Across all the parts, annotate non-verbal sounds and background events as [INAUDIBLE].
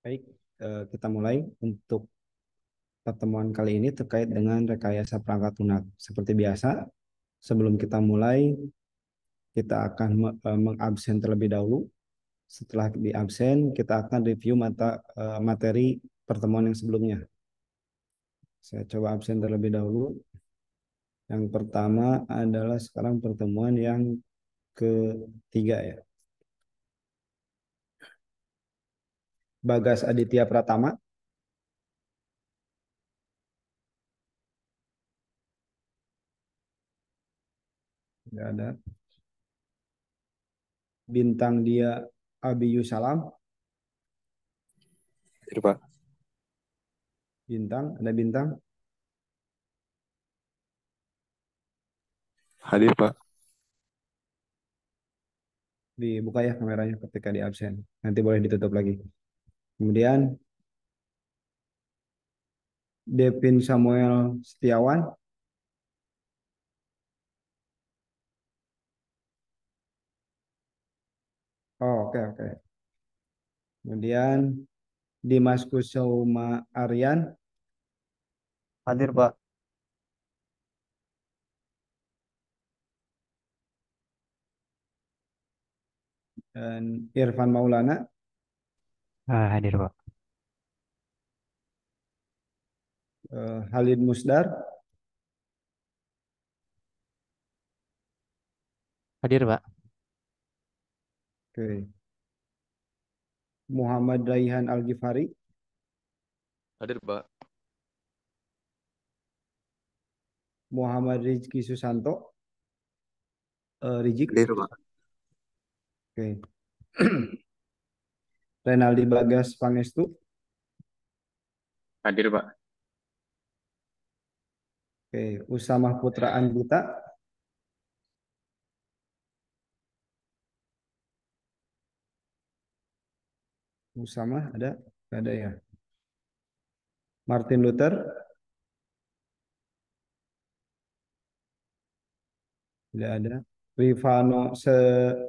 Baik, eh, kita mulai untuk pertemuan kali ini terkait dengan rekayasa perangkat lunak. Seperti biasa, sebelum kita mulai, kita akan eh, mengabsen terlebih dahulu. Setelah di absen, kita akan review mata eh, materi pertemuan yang sebelumnya. Saya coba absen terlebih dahulu. Yang pertama adalah sekarang pertemuan yang ketiga ya. Bagas Aditya Pratama. Tidak ada. Bintang dia Abiyu Salam. Hadir, Pak. Bintang, ada bintang. Hadir, Pak. Dibuka ya kameranya ketika di absen. Nanti boleh ditutup lagi. Kemudian Devin Samuel Setiawan. Oh, oke okay, oke. Okay. Kemudian Dimas Kusuma Aryan. Hadir, Pak. Dan Irfan Maulana. Ah, hadir, Pak. Uh, Halid Musdar. Hadir, Pak. Oke. Okay. Muhammad Raihan Al-Ghifari. Hadir, Pak. Muhammad Rizky Susanto. Uh, Rizik. Hadir, Pak. Oke. Okay. [CLEARS THROAT] Renaldi Bagas Pangestu. Hadir, Pak. Oke, Usamah Putra Anggita. Usamah ada? Tidak ada ya. Martin Luther. Tidak ada. Rifano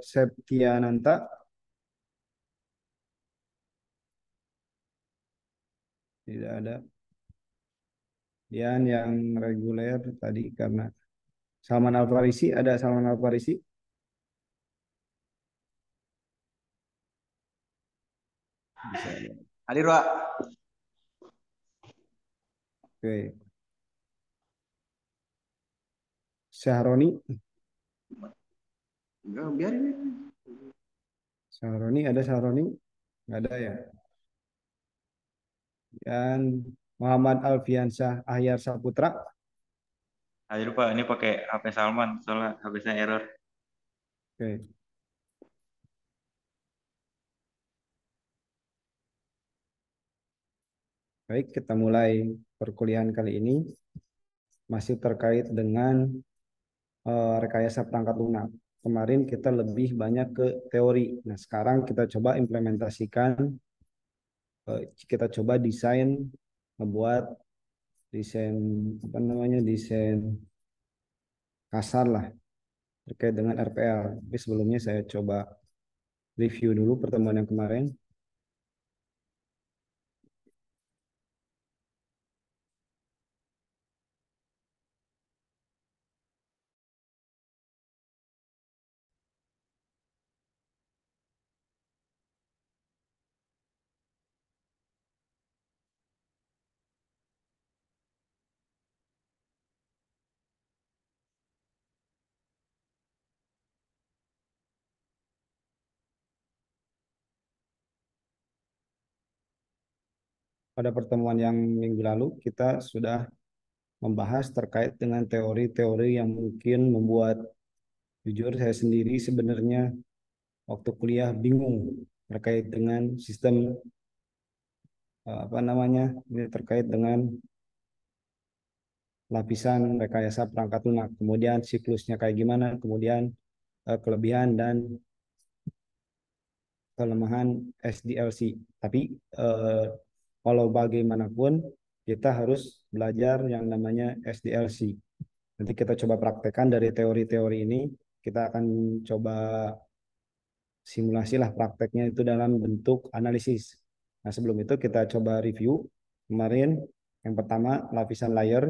Septiananta. Tidak ada. Dan yang reguler tadi karena Salman Al Farisi ada Salman Al Farisi. Bisa ada. Hadir, Pak. Oke. Syahroni. Enggak, biarin. Syahroni ada Syahroni? Enggak ada ya. Dan Muhammad Alfiansyah Ahyar Saputra. Hadir Pak, ini pakai HP Salman, soalnya HP saya error. Oke. Baik, kita mulai perkuliahan kali ini masih terkait dengan uh, rekayasa perangkat lunak. Kemarin kita lebih banyak ke teori. Nah, sekarang kita coba implementasikan kita coba desain membuat desain apa namanya desain kasar lah terkait dengan RPL. Tapi sebelumnya saya coba review dulu pertemuan yang kemarin. Pada pertemuan yang minggu lalu kita sudah membahas terkait dengan teori-teori yang mungkin membuat jujur saya sendiri sebenarnya waktu kuliah bingung terkait dengan sistem apa namanya ini terkait dengan lapisan rekayasa perangkat lunak. Kemudian siklusnya kayak gimana kemudian kelebihan dan kelemahan SDLC tapi Walau bagaimanapun kita harus belajar yang namanya SDLC. Nanti kita coba praktekkan dari teori-teori ini. Kita akan coba simulasi lah prakteknya itu dalam bentuk analisis. Nah, sebelum itu kita coba review kemarin yang pertama lapisan layer,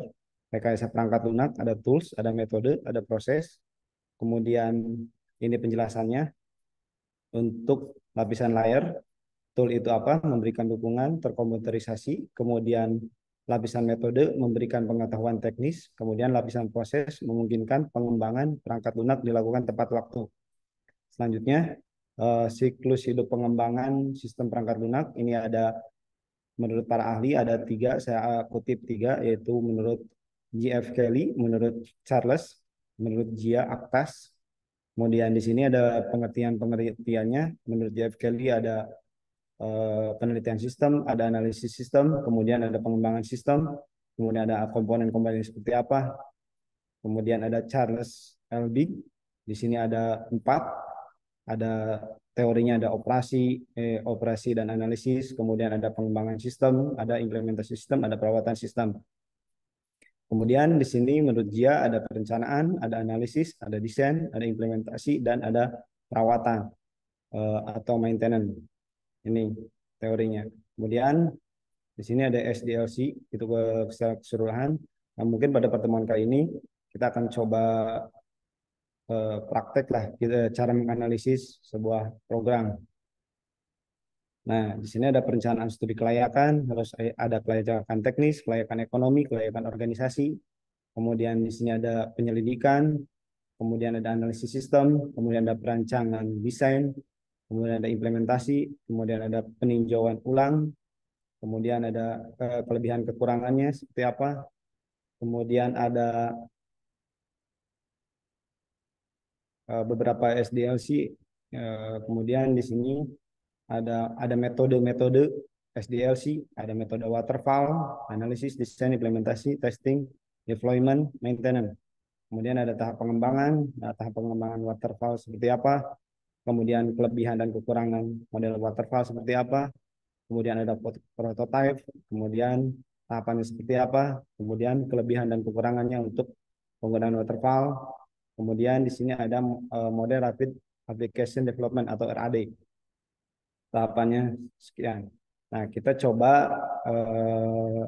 rekayasa perangkat lunak, ada tools, ada metode, ada proses. Kemudian ini penjelasannya untuk lapisan layer, tool itu apa? Memberikan dukungan terkomputerisasi, kemudian lapisan metode memberikan pengetahuan teknis, kemudian lapisan proses memungkinkan pengembangan perangkat lunak dilakukan tepat waktu. Selanjutnya, uh, siklus hidup pengembangan sistem perangkat lunak ini ada menurut para ahli ada tiga saya kutip tiga yaitu menurut G.F. Kelly, menurut Charles, menurut Gia Aktas. Kemudian di sini ada pengertian-pengertiannya. Menurut G.F. Kelly ada penelitian sistem, ada analisis sistem, kemudian ada pengembangan sistem, kemudian ada komponen-komponen seperti apa. Kemudian ada Charles L. Di sini ada empat ada teorinya ada operasi, eh, operasi dan analisis, kemudian ada pengembangan sistem, ada implementasi sistem, ada perawatan sistem. Kemudian di sini menurut dia ada perencanaan, ada analisis, ada desain, ada implementasi, dan ada perawatan eh, atau maintenance. Ini teorinya. Kemudian di sini ada SDLC, itu secara keseluruhan. Nah, mungkin pada pertemuan kali ini kita akan coba Eh, praktek lah kita cara menganalisis sebuah program. Nah, di sini ada perencanaan studi kelayakan, harus ada kelayakan teknis, kelayakan ekonomi, kelayakan organisasi. Kemudian di sini ada penyelidikan, kemudian ada analisis sistem, kemudian ada perancangan desain, kemudian ada implementasi, kemudian ada peninjauan ulang, kemudian ada eh, kelebihan kekurangannya seperti apa, kemudian ada Eh, beberapa SDLC. Eh, kemudian di sini ada ada metode-metode SDLC, ada metode waterfall, analisis, desain, implementasi, testing, deployment, maintenance. Kemudian ada tahap pengembangan, nah, tahap pengembangan waterfall seperti apa, kemudian kelebihan dan kekurangan model waterfall seperti apa, kemudian ada prototype, kemudian tahapannya seperti apa, kemudian kelebihan dan kekurangannya untuk penggunaan waterfall, Kemudian di sini ada uh, model Rapid Application Development atau RAD. Tahapannya sekian. Nah, kita coba uh,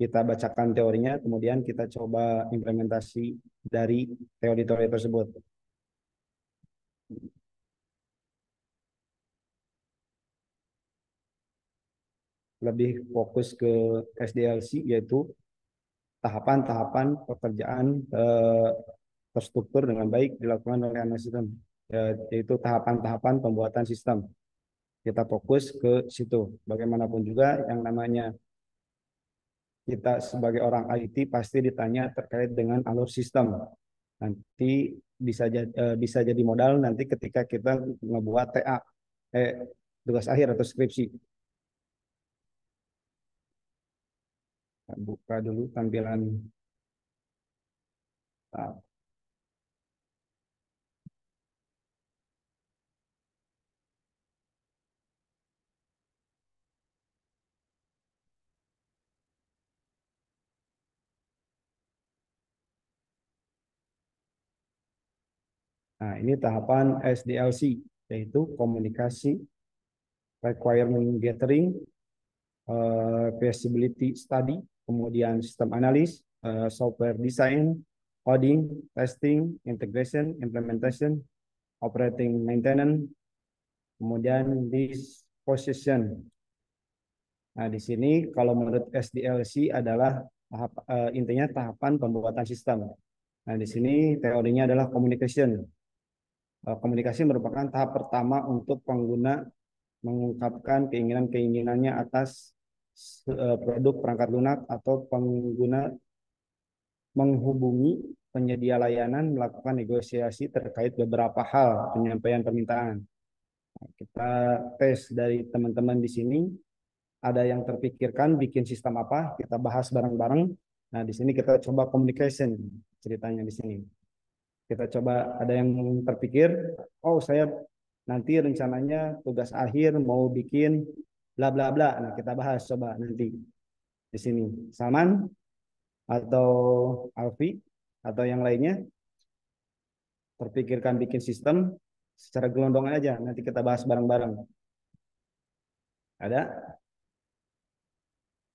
kita bacakan teorinya, kemudian kita coba implementasi dari teori-teori tersebut. Lebih fokus ke SDLC, yaitu tahapan-tahapan pekerjaan uh, terstruktur dengan baik dilakukan oleh anak sistem, ya, yaitu tahapan-tahapan pembuatan sistem. Kita fokus ke situ. Bagaimanapun juga yang namanya kita sebagai orang IT pasti ditanya terkait dengan alur sistem. Nanti bisa jadi, eh, bisa jadi modal nanti ketika kita ngebuat TA, eh, tugas akhir atau skripsi. Buka dulu tampilan. Nah, Nah, ini tahapan SDLC, yaitu komunikasi, requirement gathering, uh, feasibility study, kemudian sistem analis, uh, software design, coding, testing, integration, implementation, operating maintenance, kemudian disposition. Nah, di sini kalau menurut SDLC adalah tahap uh, intinya tahapan pembuatan sistem. Nah, di sini teorinya adalah communication. Eh, komunikasi merupakan tahap pertama untuk pengguna mengungkapkan keinginan-keinginannya atas eh, produk perangkat lunak atau pengguna menghubungi penyedia layanan melakukan negosiasi terkait beberapa hal penyampaian permintaan. Nah, kita tes dari teman-teman di sini ada yang terpikirkan bikin sistem apa, kita bahas bareng-bareng. Nah, di sini kita coba communication ceritanya di sini kita coba ada yang terpikir, oh saya nanti rencananya tugas akhir mau bikin bla bla bla. Nah, kita bahas coba nanti di sini. Salman atau Alfi atau yang lainnya terpikirkan bikin sistem secara gelondongan aja. Nanti kita bahas bareng-bareng. Ada?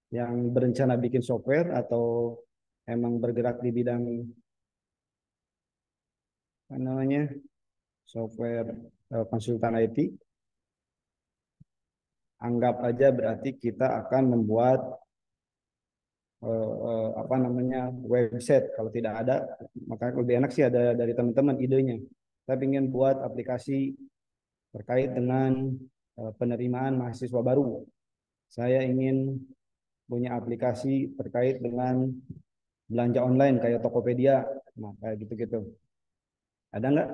yang berencana bikin software atau emang bergerak di bidang apa namanya software eh, konsultan IT anggap aja berarti kita akan membuat eh, eh, apa namanya website. Kalau tidak ada maka lebih enak sih ada dari teman-teman idenya. Saya ingin buat aplikasi terkait dengan eh, penerimaan mahasiswa baru. Saya ingin punya aplikasi terkait dengan belanja online kayak Tokopedia. Nah kayak gitu-gitu. Ada nggak?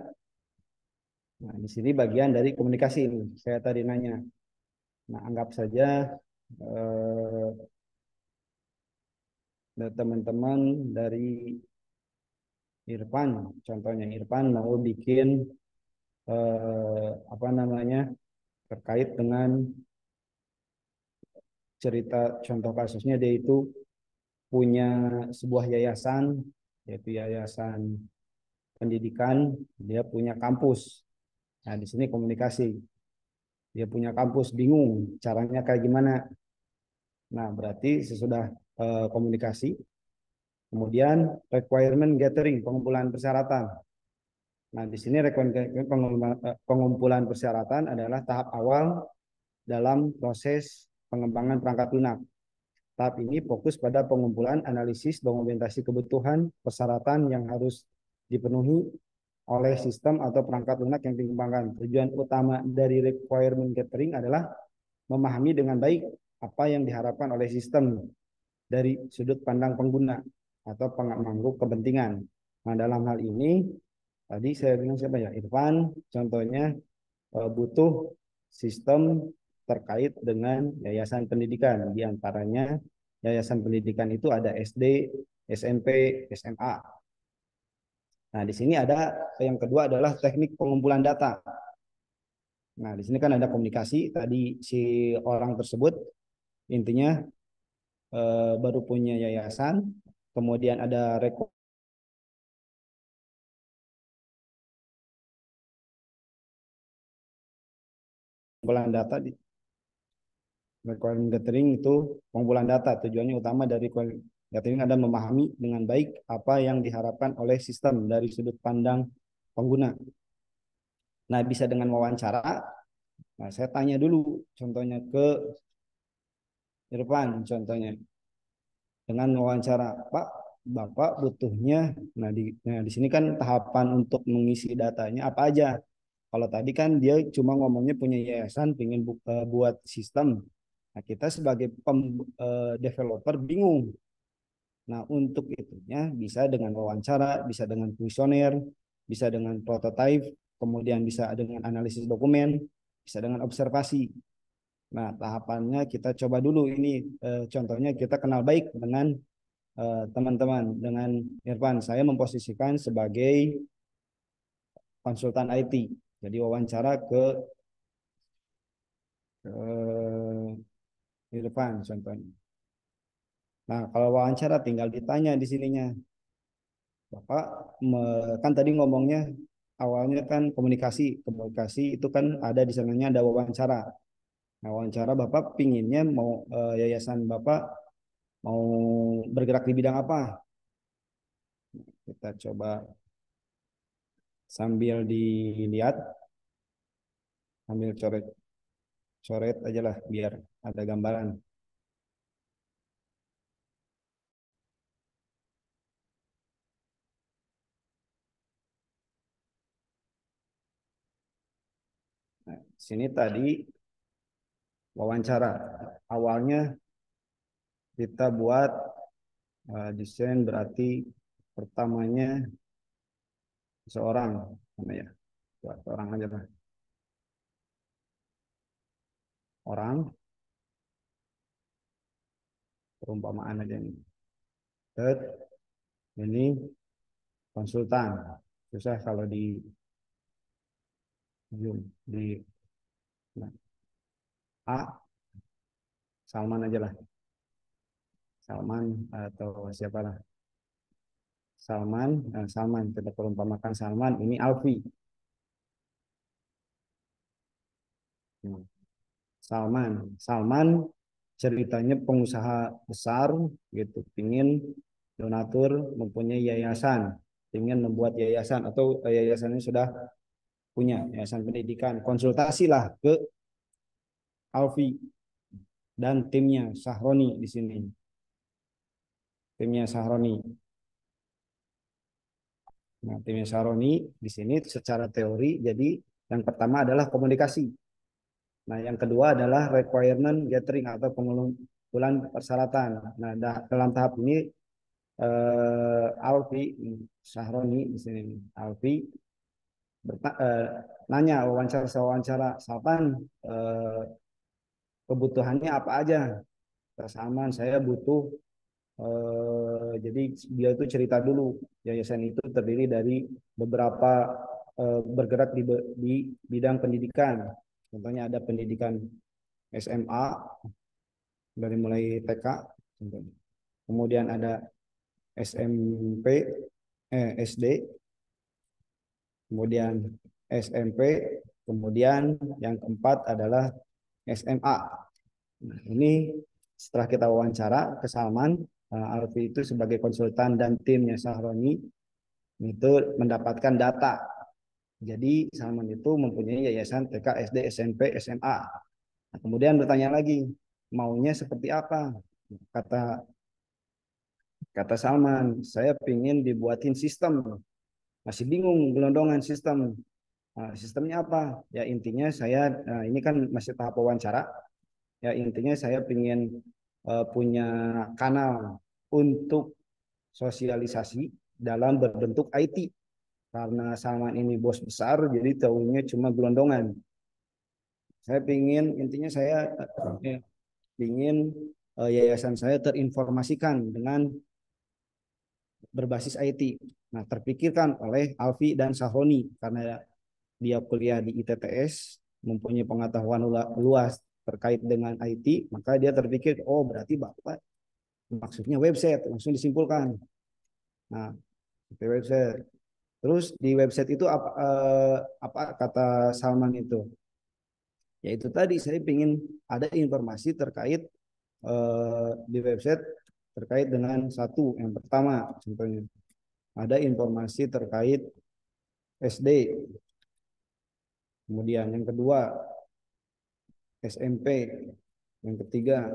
Nah di sini bagian dari komunikasi ini saya tadi nanya nah anggap saja eh, teman-teman dari Irfan, contohnya Irfan mau bikin eh, apa namanya terkait dengan cerita contoh kasusnya dia itu punya sebuah yayasan yaitu yayasan pendidikan. Dia punya kampus. Nah di sini komunikasi dia punya kampus bingung caranya kayak gimana. Nah berarti sesudah eh, komunikasi kemudian requirement gathering pengumpulan persyaratan. Nah di sini eh, pengumpulan persyaratan adalah tahap awal dalam proses pengembangan perangkat lunak. Tahap ini fokus pada pengumpulan analisis dokumentasi kebutuhan persyaratan yang harus dipenuhi oleh sistem atau perangkat lunak yang dikembangkan. Tujuan utama dari requirement gathering adalah memahami dengan baik apa yang diharapkan oleh sistem dari sudut pandang pengguna atau pengampu kepentingan. Nah, dalam hal ini tadi saya bilang siapa ya? Irfan contohnya eh, butuh sistem terkait dengan yayasan pendidikan. Di antaranya yayasan pendidikan itu ada SD, SMP, SMA. Nah, di sini ada yang kedua adalah teknik pengumpulan data. Nah, di sini kan ada komunikasi. Tadi si orang tersebut intinya eh, baru punya yayasan, kemudian ada rekor pengumpulan data di requirement gathering itu pengumpulan data. Tujuannya utama dari gathering adalah memahami dengan baik apa yang diharapkan oleh sistem dari sudut pandang pengguna. Nah, bisa dengan wawancara. Nah, saya tanya dulu contohnya ke Irfan contohnya. Dengan wawancara, Pak, Bapak butuhnya nah di nah di sini kan tahapan untuk mengisi datanya apa aja. Kalau tadi kan dia cuma ngomongnya punya yayasan pengen eh, buat sistem. Nah, kita sebagai pem, eh, developer bingung. Nah, untuk itunya bisa dengan wawancara, bisa dengan kuesioner, bisa dengan prototype, kemudian bisa dengan analisis dokumen, bisa dengan observasi. Nah, tahapannya kita coba dulu ini eh, contohnya kita kenal baik dengan eh, teman-teman dengan Irfan. Saya memposisikan sebagai konsultan IT. Jadi wawancara ke ke Irfan contohnya. Nah, kalau wawancara tinggal ditanya di sininya. Bapak kan tadi ngomongnya awalnya kan komunikasi. Komunikasi itu kan ada di sananya ada wawancara. Nah, wawancara Bapak pinginnya mau eh, yayasan Bapak mau bergerak di bidang apa? Kita coba sambil dilihat, sambil coret coret aja lah biar ada gambaran. Nah, sini tadi wawancara. Awalnya kita buat eh, desain berarti pertamanya seorang mana ya? Buat orang aja lah. Orang perumpamaan aja ini. Third, ini konsultan. Susah kalau di Zoom di nah. A Salman aja lah. Salman atau siapa lah. Salman, eh, Salman kita perumpamakan Salman ini Alfi. Hmm. Salman, Salman ceritanya pengusaha besar gitu, pingin donatur mempunyai yayasan, ingin membuat yayasan atau yayasannya sudah punya yayasan pendidikan, konsultasilah ke Alfi dan timnya Sahroni di sini. Timnya Sahroni. Nah, timnya Sahroni di sini secara teori jadi yang pertama adalah komunikasi. Nah, yang kedua adalah requirement gathering atau pengumpulan persyaratan. Nah, dalam tahap ini eh, Alfi Sahroni di sini Alfi eh, nanya wawancara wawancara Salman eh, kebutuhannya apa aja? Salman saya butuh eh, jadi dia itu cerita dulu. Yayasan itu terdiri dari beberapa bergerak di, bidang pendidikan. Contohnya ada pendidikan SMA dari mulai TK kemudian ada SMP eh, SD kemudian SMP kemudian yang keempat adalah SMA nah, ini setelah kita wawancara ke Salman uh, Alfi itu sebagai konsultan dan timnya Sahroni itu mendapatkan data jadi Salman itu mempunyai yayasan TK, SD, SMP, SMA. Nah, kemudian bertanya lagi, maunya seperti apa? Kata kata Salman, saya ingin dibuatin sistem. Masih bingung gelondongan sistem. Nah, sistemnya apa? Ya intinya saya, nah ini kan masih tahap wawancara. Ya intinya saya ingin uh, punya kanal untuk sosialisasi dalam berbentuk IT karena Salman ini bos besar jadi tahunya cuma gelondongan saya ingin intinya saya eh, ingin eh, yayasan saya terinformasikan dengan berbasis IT nah terpikirkan oleh Alfi dan Sahroni karena dia kuliah di ITTS mempunyai pengetahuan luas terkait dengan IT maka dia terpikir oh berarti bapak maksudnya website langsung disimpulkan. Nah website. Terus di website itu apa, eh, apa kata Salman itu? Yaitu tadi saya ingin ada informasi terkait eh, di website terkait dengan satu yang pertama contohnya ada informasi terkait SD. Kemudian yang kedua SMP, yang ketiga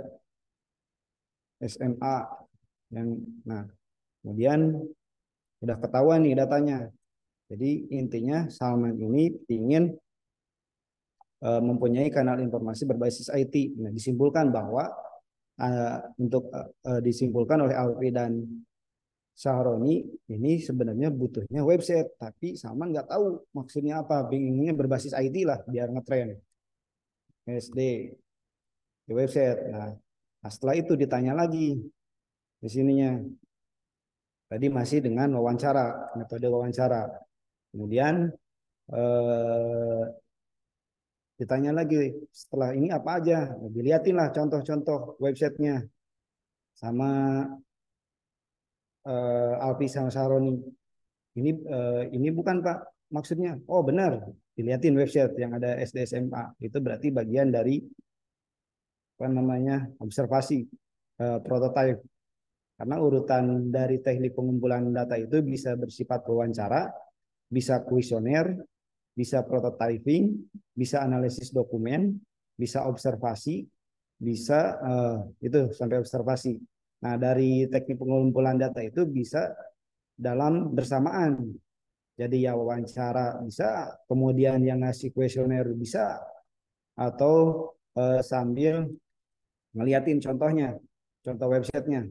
SMA, yang nah kemudian udah ketahuan nih datanya jadi intinya Salman ini ingin uh, mempunyai kanal informasi berbasis IT. Nah, disimpulkan bahwa uh, untuk uh, disimpulkan oleh Alfi dan Sahroni ini sebenarnya butuhnya website, tapi Salman nggak tahu maksudnya apa. Binginnya berbasis IT lah biar ngetren. SD di website. Nah, nah, setelah itu ditanya lagi di sininya. Tadi masih dengan wawancara, metode wawancara. Kemudian eh, ditanya lagi setelah ini apa aja, dilihatin lah contoh-contoh websitenya sama Alfi sama Saroni. Ini eh, ini bukan Pak maksudnya. Oh benar, dilihatin website yang ada SD SMA itu berarti bagian dari apa namanya observasi eh, prototype. Karena urutan dari teknik pengumpulan data itu bisa bersifat wawancara, bisa kuesioner, bisa prototyping, bisa analisis dokumen, bisa observasi, bisa uh, itu sampai observasi. Nah, dari teknik pengumpulan data itu bisa dalam bersamaan. Jadi ya wawancara bisa, kemudian yang ngasih kuesioner bisa, atau uh, sambil ngeliatin contohnya, contoh websitenya.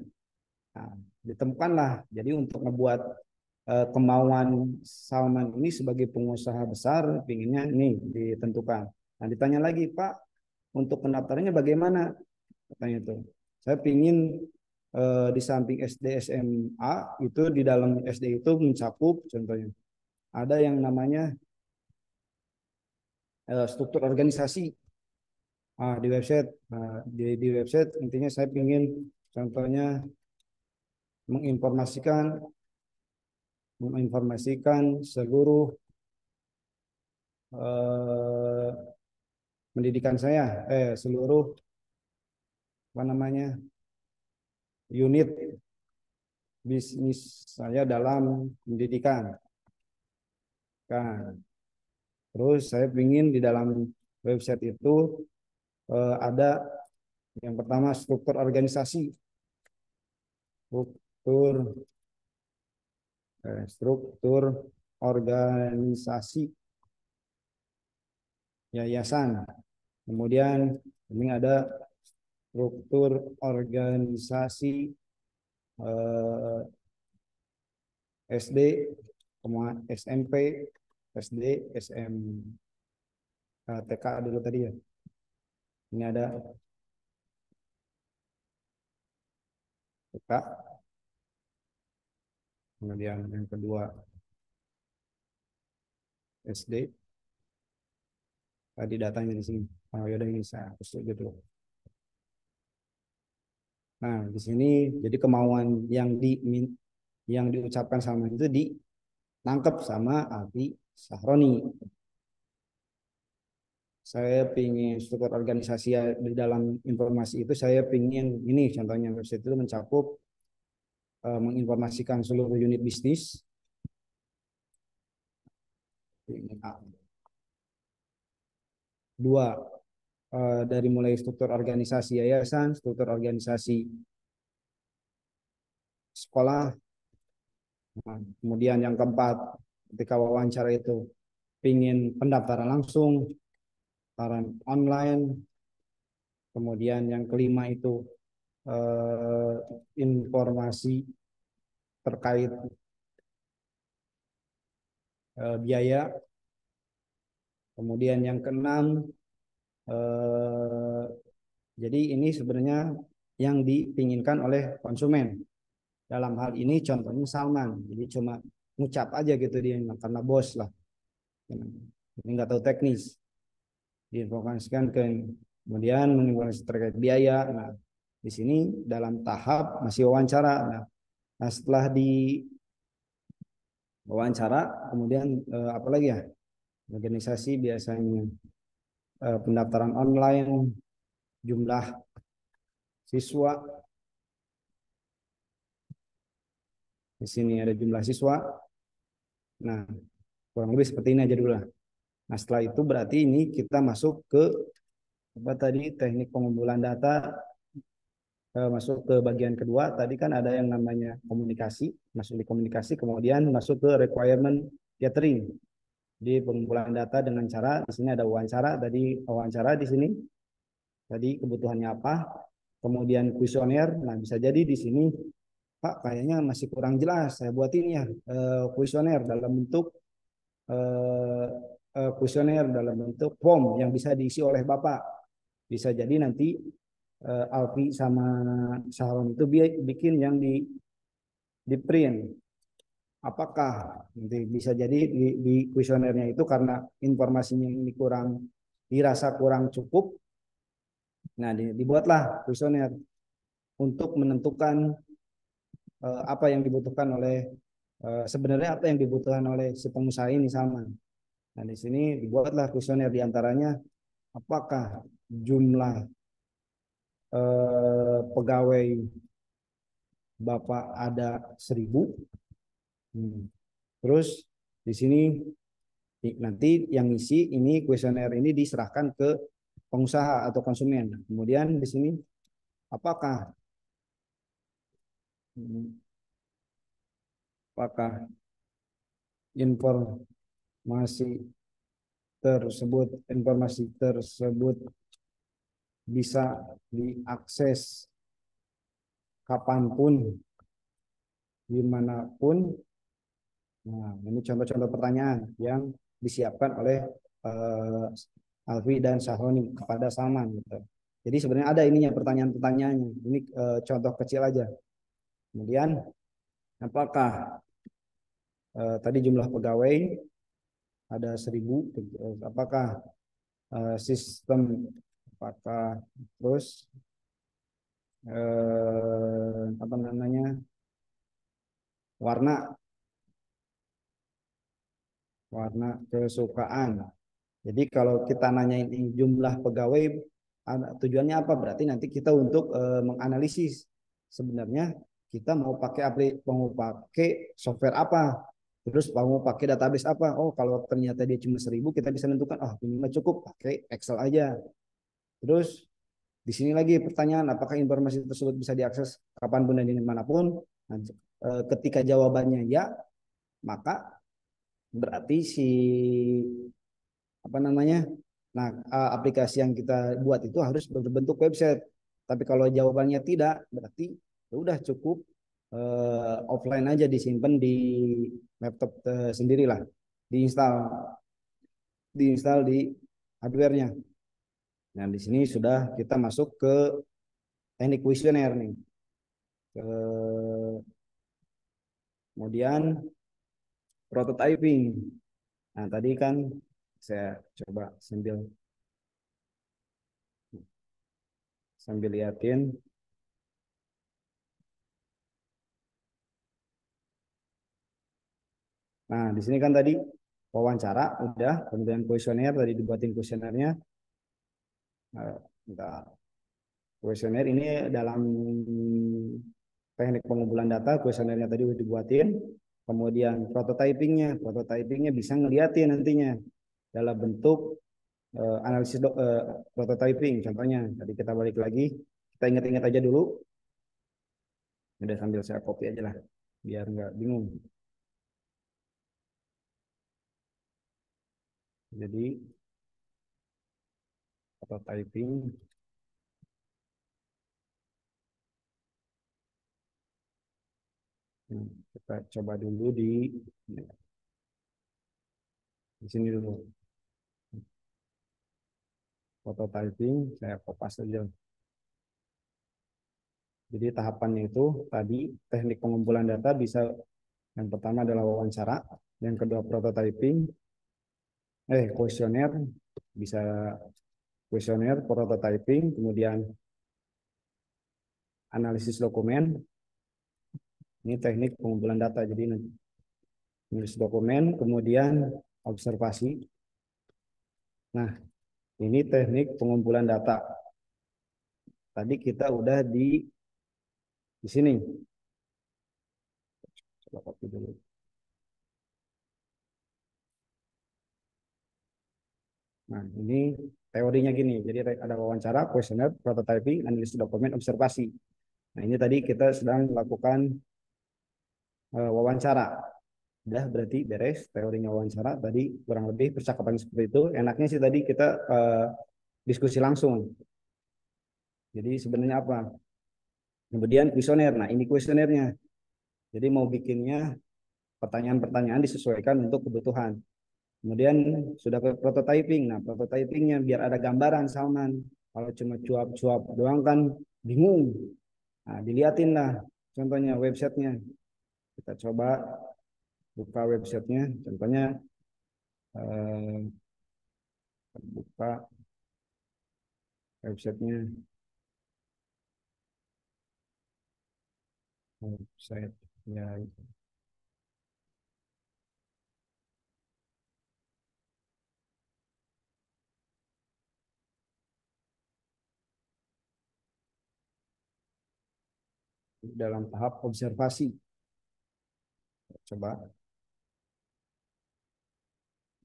Nah, ditemukanlah. Jadi untuk ngebuat Eh, kemauan Salman ini sebagai pengusaha besar pinginnya ini ditentukan. Nah ditanya lagi Pak untuk pendaftarannya bagaimana? Katanya itu. Saya pingin eh, di samping SD SMA itu di dalam SD itu mencakup contohnya ada yang namanya eh, struktur organisasi ah, di website. Nah, di, di website intinya saya ingin contohnya menginformasikan menginformasikan seluruh uh, pendidikan saya, eh seluruh apa namanya unit bisnis saya dalam pendidikan. Nah, terus saya ingin di dalam website itu eh, ada yang pertama struktur organisasi, struktur eh, struktur organisasi yayasan. Kemudian ini ada struktur organisasi eh, SD, SMP, SD, SM, TK dulu tadi ya. Ini ada TK. Kemudian yang kedua SD. Tadi datanya di sini. Oh ya ini saya hapus dulu. Nah, di sini jadi kemauan yang di yang diucapkan sama itu ditangkap sama Abi Sahroni. Saya pingin struktur organisasi di dalam informasi itu saya pingin ini contohnya website itu mencakup uh, menginformasikan seluruh unit bisnis. Dua, uh, dari mulai struktur organisasi yayasan, struktur organisasi sekolah. Nah, kemudian yang keempat, ketika wawancara itu pingin pendaftaran langsung, pendaftaran online. Kemudian yang kelima itu eh, informasi terkait eh, biaya. Kemudian yang keenam Eh, jadi ini sebenarnya yang dipinginkan oleh konsumen. Dalam hal ini contohnya Salman. Jadi cuma ngucap aja gitu dia karena bos lah. Ini nggak tahu teknis. Diinformasikan ke kemudian menginformasi terkait biaya. Nah, di sini dalam tahap masih wawancara. Nah, nah setelah di wawancara, kemudian eh, apa lagi ya? Organisasi biasanya Eh, pendaftaran online, jumlah siswa. Di sini ada jumlah siswa. Nah, kurang lebih seperti ini aja dulu lah. Nah, setelah itu berarti ini kita masuk ke apa tadi teknik pengumpulan data eh, masuk ke bagian kedua. Tadi kan ada yang namanya komunikasi, masuk di komunikasi, kemudian masuk ke requirement gathering di pengumpulan data dengan cara di sini ada wawancara tadi wawancara di sini. Tadi kebutuhannya apa kemudian kuesioner. Nah bisa jadi di sini Pak kayaknya masih kurang jelas saya buat ini ya eh, kuesioner dalam bentuk eh, eh, kuesioner dalam bentuk form yang bisa diisi oleh Bapak. Bisa jadi nanti Alfi sama Saron itu bikin yang di di print apakah nanti bisa jadi di, di kuesionernya itu karena informasinya ini kurang dirasa kurang cukup? Nah dibuatlah kuesioner untuk menentukan uh, apa yang dibutuhkan oleh uh, sebenarnya apa yang dibutuhkan oleh si pengusaha ini sama nah di sini dibuatlah kuesioner di antaranya apakah jumlah uh, pegawai bapak ada seribu Hmm. Terus di sini nanti yang isi ini kuesioner ini diserahkan ke pengusaha atau konsumen. Kemudian di sini apakah hmm, apakah informasi tersebut informasi tersebut bisa diakses kapan pun di mana pun Nah, ini contoh-contoh pertanyaan yang disiapkan oleh uh, Alfi dan Sahroni kepada Salman. Gitu. Jadi sebenarnya ada ininya pertanyaan-pertanyaannya. Ini uh, contoh kecil aja. Kemudian, apakah uh, tadi jumlah pegawai ada seribu? Apakah uh, sistem? Apakah terus uh, apa namanya warna warna kesukaan. Jadi kalau kita nanya ini jumlah pegawai tujuannya apa? Berarti nanti kita untuk eh, menganalisis sebenarnya kita mau pakai apli, mau pakai software apa, terus mau pakai database apa. Oh, kalau ternyata dia cuma seribu, kita bisa menentukan, oh ini cukup pakai Excel aja. Terus di sini lagi pertanyaan, apakah informasi tersebut bisa diakses kapan pun dan di mana pun? Nah, eh, ketika jawabannya ya, maka berarti si apa namanya? Nah, aplikasi yang kita buat itu harus berbentuk website. Tapi kalau jawabannya tidak, berarti ya udah cukup eh, offline aja disimpan di laptop eh, sendirilah, diinstal diinstal di hardware-nya. Nah, di sini sudah kita masuk ke teknik kuesioner nih. Ke- kemudian prototyping. Nah, tadi kan saya coba sambil sambil liatin Nah, di sini kan tadi wawancara udah, kemudian kuesioner tadi dibuatin kuesionernya. Nah. Kuesioner ini dalam teknik pengumpulan data, kuesionernya tadi udah dibuatin. Kemudian prototypingnya, prototypingnya bisa ngeliatin nantinya dalam bentuk eh, analisis eh, prototyping. Contohnya, tadi kita balik lagi, kita ingat-ingat aja dulu. Udah sambil saya copy aja lah, biar nggak bingung. Jadi prototyping Hmm, kita coba dulu di di sini dulu. Prototyping saya kopas aja. Jadi tahapannya itu tadi teknik pengumpulan data bisa yang pertama adalah wawancara, yang kedua prototyping, eh kuesioner bisa kuesioner, prototyping, kemudian analisis dokumen. Ini teknik pengumpulan data. Jadi nulis dokumen, kemudian observasi. Nah, ini teknik pengumpulan data. Tadi kita udah di di sini. Coba copy dulu. Nah, ini teorinya gini. Jadi ada wawancara, kuesioner, prototyping, analisis dokumen, observasi. Nah, ini tadi kita sedang melakukan wawancara. Udah berarti beres teorinya wawancara. Tadi kurang lebih percakapan seperti itu. Enaknya sih tadi kita eh, diskusi langsung. Jadi sebenarnya apa? Kemudian kuesioner. Nah, ini kuesionernya. Jadi mau bikinnya pertanyaan-pertanyaan disesuaikan untuk kebutuhan. Kemudian sudah ke prototyping. Nah, prototypingnya biar ada gambaran Salman. Kalau cuma cuap-cuap doang kan bingung. Nah, diliatin lah contohnya websitenya. Kita coba buka websitenya. Contohnya eh, buka websitenya. Website ya dalam tahap observasi. Coba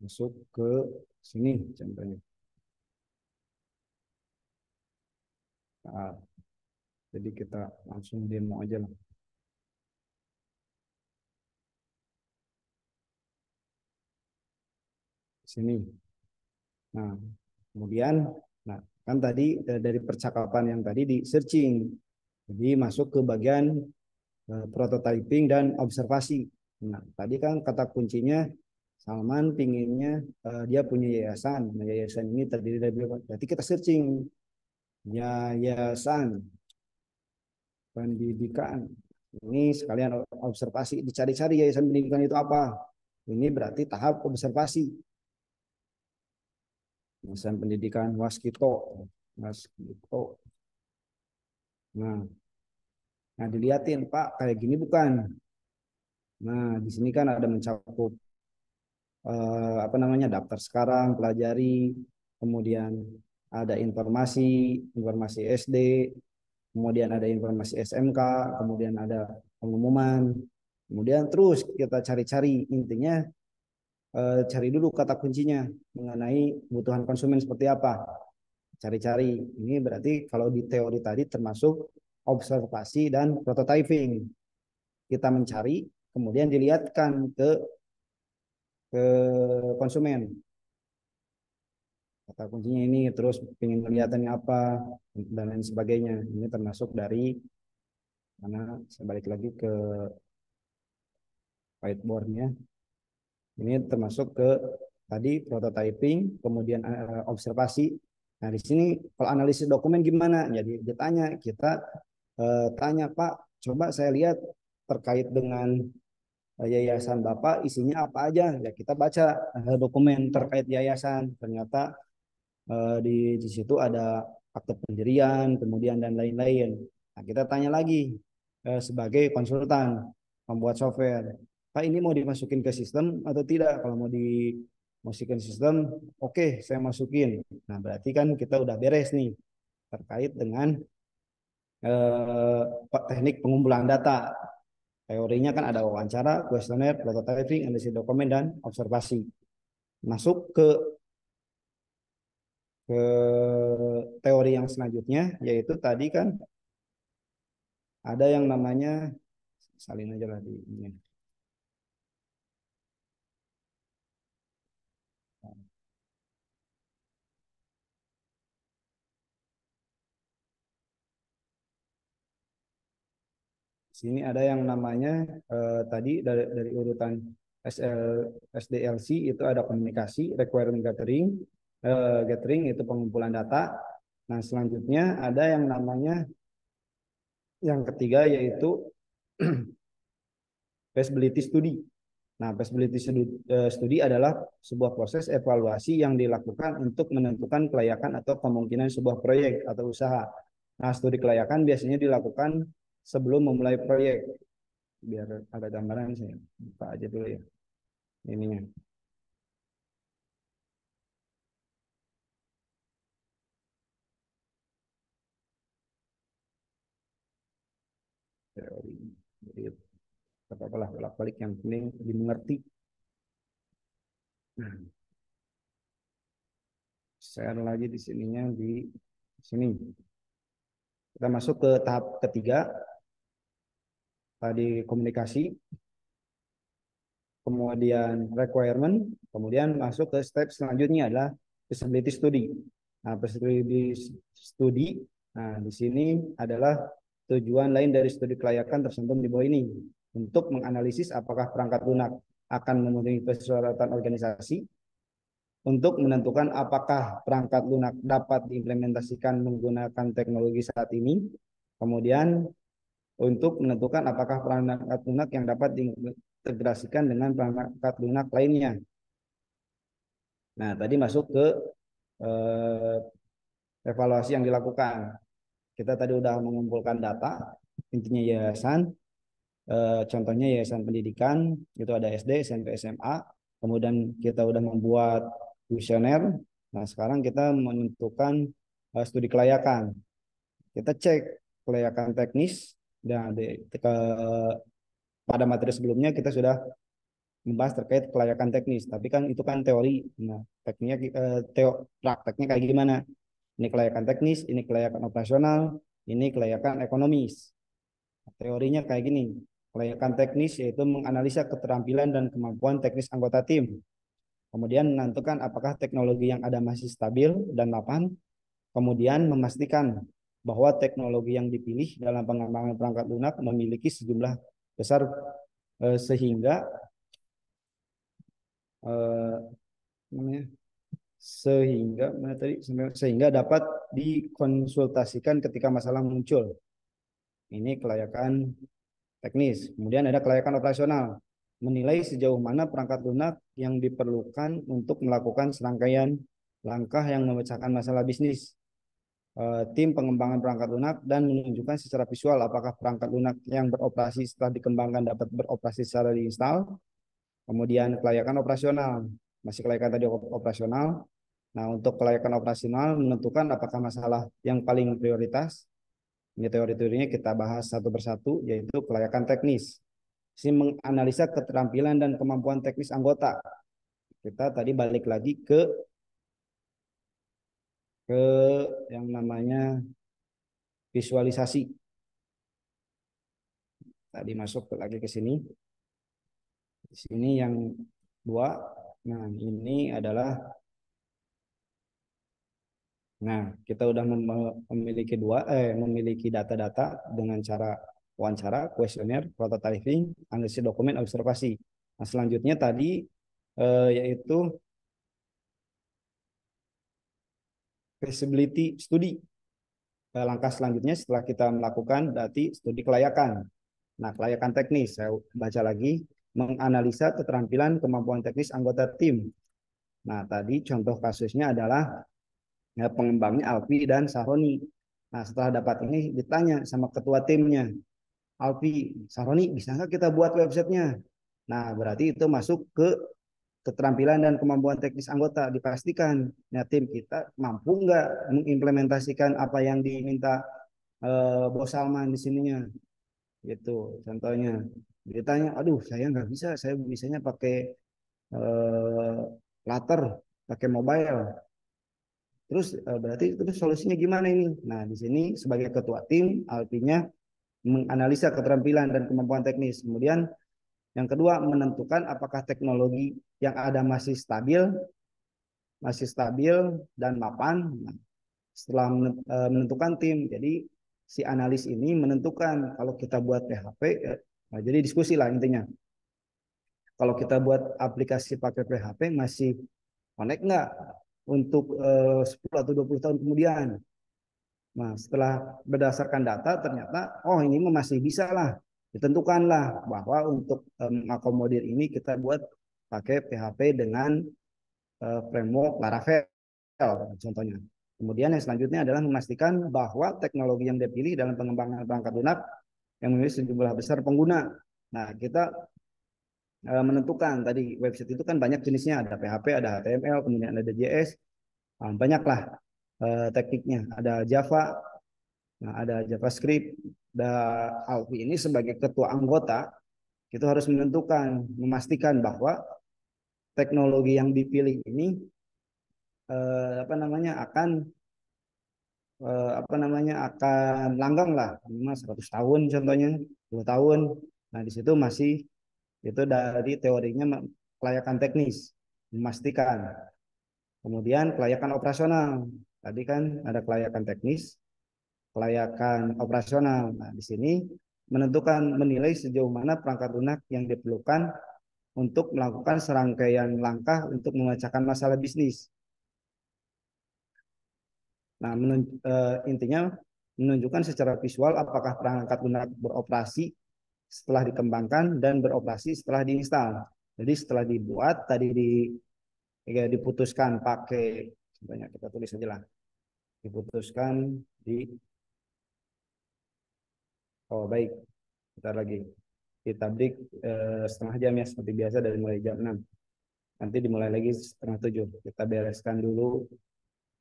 masuk ke sini contohnya. Nah, jadi kita langsung demo aja lah. Sini. Nah, kemudian, nah kan tadi eh, dari percakapan yang tadi di searching, jadi masuk ke bagian eh, prototyping dan observasi. Nah, tadi kan kata kuncinya Salman pinginnya eh, dia punya yayasan. Nah, yayasan ini terdiri dari? Berarti kita searching yayasan pendidikan. Ini sekalian observasi, dicari-cari yayasan pendidikan itu apa. Ini berarti tahap observasi. Yayasan pendidikan Waskito. Waskito. Nah, Nah, dilihatin, Pak, kayak gini bukan. Nah, di sini kan ada mencakup eh, apa namanya daftar sekarang, pelajari, kemudian ada informasi, informasi SD, kemudian ada informasi SMK, kemudian ada pengumuman, kemudian terus kita cari-cari intinya eh, cari dulu kata kuncinya mengenai kebutuhan konsumen seperti apa. Cari-cari. Ini berarti kalau di teori tadi termasuk observasi dan prototyping. Kita mencari, kemudian dilihatkan ke ke konsumen. Kata kuncinya ini terus ingin kelihatannya apa dan lain sebagainya. Ini termasuk dari mana saya balik lagi ke whiteboardnya. Ini termasuk ke tadi prototyping, kemudian uh, observasi. Nah di sini kalau analisis dokumen gimana? Jadi ditanya kita uh, tanya Pak, coba saya lihat terkait dengan yayasan Bapak isinya apa aja? Ya kita baca uh, dokumen terkait yayasan. Ternyata uh, di di situ ada akte pendirian, kemudian dan lain-lain. Nah kita tanya lagi sebagai konsultan membuat software Pak ini mau dimasukin ke sistem atau tidak? Kalau mau dimasukin sistem, oke okay, saya masukin. Nah berarti kan kita udah beres nih terkait dengan eh, teknik pengumpulan data. Teorinya kan ada wawancara, kuesioner, prototyping, analisis dokumen, dan observasi. Masuk ke ke teori yang selanjutnya, yaitu tadi kan ada yang namanya salin aja lah di ini. Sini ada yang namanya eh, tadi dari dari urutan SL SDLC itu ada komunikasi, requirement gathering, eh, gathering itu pengumpulan data. Nah, selanjutnya ada yang namanya yang ketiga yaitu [CLEARS THROAT] feasibility study. Nah, feasibility eh, study adalah sebuah proses evaluasi yang dilakukan untuk menentukan kelayakan atau kemungkinan sebuah proyek atau usaha. Nah, studi kelayakan biasanya dilakukan sebelum memulai proyek. Biar ada gambaran saya buka aja dulu ya. Ininya. Teori. Jadi apa-apalah bolak-balik yang penting dimengerti. Nah. Share lagi di sininya di sini. Kita masuk ke tahap ketiga, tadi komunikasi, kemudian requirement, kemudian masuk ke step selanjutnya adalah feasibility study. Nah, feasibility study, nah di sini adalah tujuan lain dari studi kelayakan tersentum di bawah ini untuk menganalisis apakah perangkat lunak akan memenuhi persyaratan organisasi untuk menentukan apakah perangkat lunak dapat diimplementasikan menggunakan teknologi saat ini, kemudian untuk menentukan apakah perangkat lunak yang dapat diintegrasikan dengan perangkat lunak lainnya. Nah, tadi masuk ke eh, evaluasi yang dilakukan. Kita tadi sudah mengumpulkan data, intinya yayasan, eh, contohnya yayasan pendidikan, itu ada SD, SMP, SMA, kemudian kita sudah membuat kuesioner. Nah, sekarang kita menentukan uh, studi kelayakan. Kita cek kelayakan teknis dan di, ke, pada materi sebelumnya kita sudah membahas terkait kelayakan teknis, tapi kan itu kan teori. Nah, tekniknya eh, teo, prakteknya kayak gimana? Ini kelayakan teknis, ini kelayakan operasional, ini kelayakan ekonomis. Teorinya kayak gini. Kelayakan teknis yaitu menganalisa keterampilan dan kemampuan teknis anggota tim. Kemudian menentukan apakah teknologi yang ada masih stabil dan mapan. Kemudian memastikan bahwa teknologi yang dipilih dalam pengembangan perangkat lunak memiliki sejumlah besar eh, sehingga eh, sehingga mana tadi sehingga dapat dikonsultasikan ketika masalah muncul. Ini kelayakan teknis. Kemudian ada kelayakan operasional, menilai sejauh mana perangkat lunak yang diperlukan untuk melakukan serangkaian langkah yang memecahkan masalah bisnis tim pengembangan perangkat lunak dan menunjukkan secara visual apakah perangkat lunak yang beroperasi setelah dikembangkan dapat beroperasi secara diinstal. Kemudian kelayakan operasional, masih kelayakan tadi operasional. Nah, untuk kelayakan operasional menentukan apakah masalah yang paling prioritas. Ini teori-teorinya kita bahas satu persatu, yaitu kelayakan teknis. Si menganalisa keterampilan dan kemampuan teknis anggota. Kita tadi balik lagi ke ke yang namanya visualisasi. Tadi masuk lagi ke sini. Di sini yang dua. Nah, ini adalah Nah, kita udah memiliki dua eh memiliki data-data dengan cara wawancara, kuesioner, prototyping, analisis dokumen, observasi. Nah, selanjutnya tadi eh, yaitu feasibility study. Eh, langkah selanjutnya setelah kita melakukan berarti studi kelayakan. Nah, kelayakan teknis saya baca lagi menganalisa keterampilan kemampuan teknis anggota tim. Nah, tadi contoh kasusnya adalah ya, pengembangnya Alfi dan Saroni. Nah setelah dapat ini ditanya sama ketua timnya, Alfi, Saroni bisa nggak kita buat websitenya? Nah berarti itu masuk ke keterampilan dan kemampuan teknis anggota dipastikan. Ya tim kita mampu nggak mengimplementasikan apa yang diminta eh, Bos Salman di sininya? Gitu contohnya. Ditanya aduh saya nggak bisa. Saya bisanya pakai eh, later pakai mobile. Terus uh, berarti itu solusinya gimana ini? Nah, di sini sebagai ketua tim, artinya menganalisa keterampilan dan kemampuan teknis. Kemudian yang kedua menentukan apakah teknologi yang ada masih stabil, masih stabil dan mapan. Nah, setelah eh, menentukan tim, jadi si analis ini menentukan kalau kita buat PHP, eh, nah, jadi diskusi lah intinya. Kalau kita buat aplikasi pakai PHP masih connect nggak? untuk eh, 10 atau 20 tahun kemudian. Nah, setelah berdasarkan data ternyata oh ini masih bisa lah. Ditentukanlah bahwa untuk mengakomodir ini kita buat pakai PHP dengan eh, framework Laravel contohnya. Kemudian yang selanjutnya adalah memastikan bahwa teknologi yang dipilih dalam pengembangan perangkat lunak yang memiliki sejumlah besar pengguna. Nah, kita Eh, menentukan tadi website itu kan banyak jenisnya ada PHP ada HTML kemudian ada JS nah, banyaklah uh, tekniknya ada Java nah, ada JavaScript Alfi ini sebagai ketua anggota itu harus menentukan memastikan bahwa teknologi yang dipilih ini uh, apa namanya akan uh, apa namanya akan langgang lah minimal 100 tahun contohnya 2 tahun nah di situ masih itu dari teorinya kelayakan teknis, memastikan. Kemudian kelayakan operasional. Tadi kan ada kelayakan teknis, kelayakan operasional. Nah, di sini menentukan menilai sejauh mana perangkat lunak yang diperlukan untuk melakukan serangkaian langkah untuk memecahkan masalah bisnis. Nah, menun, e, intinya menunjukkan secara visual apakah perangkat lunak beroperasi setelah dikembangkan dan beroperasi setelah diinstal. Jadi setelah dibuat tadi di ya, diputuskan pakai banyak kita tulis aja lah. Diputuskan di Oh baik. Kita lagi. Kita break eh, setengah jam ya seperti biasa dari mulai jam 6. Nanti dimulai lagi setengah tujuh. Kita bereskan dulu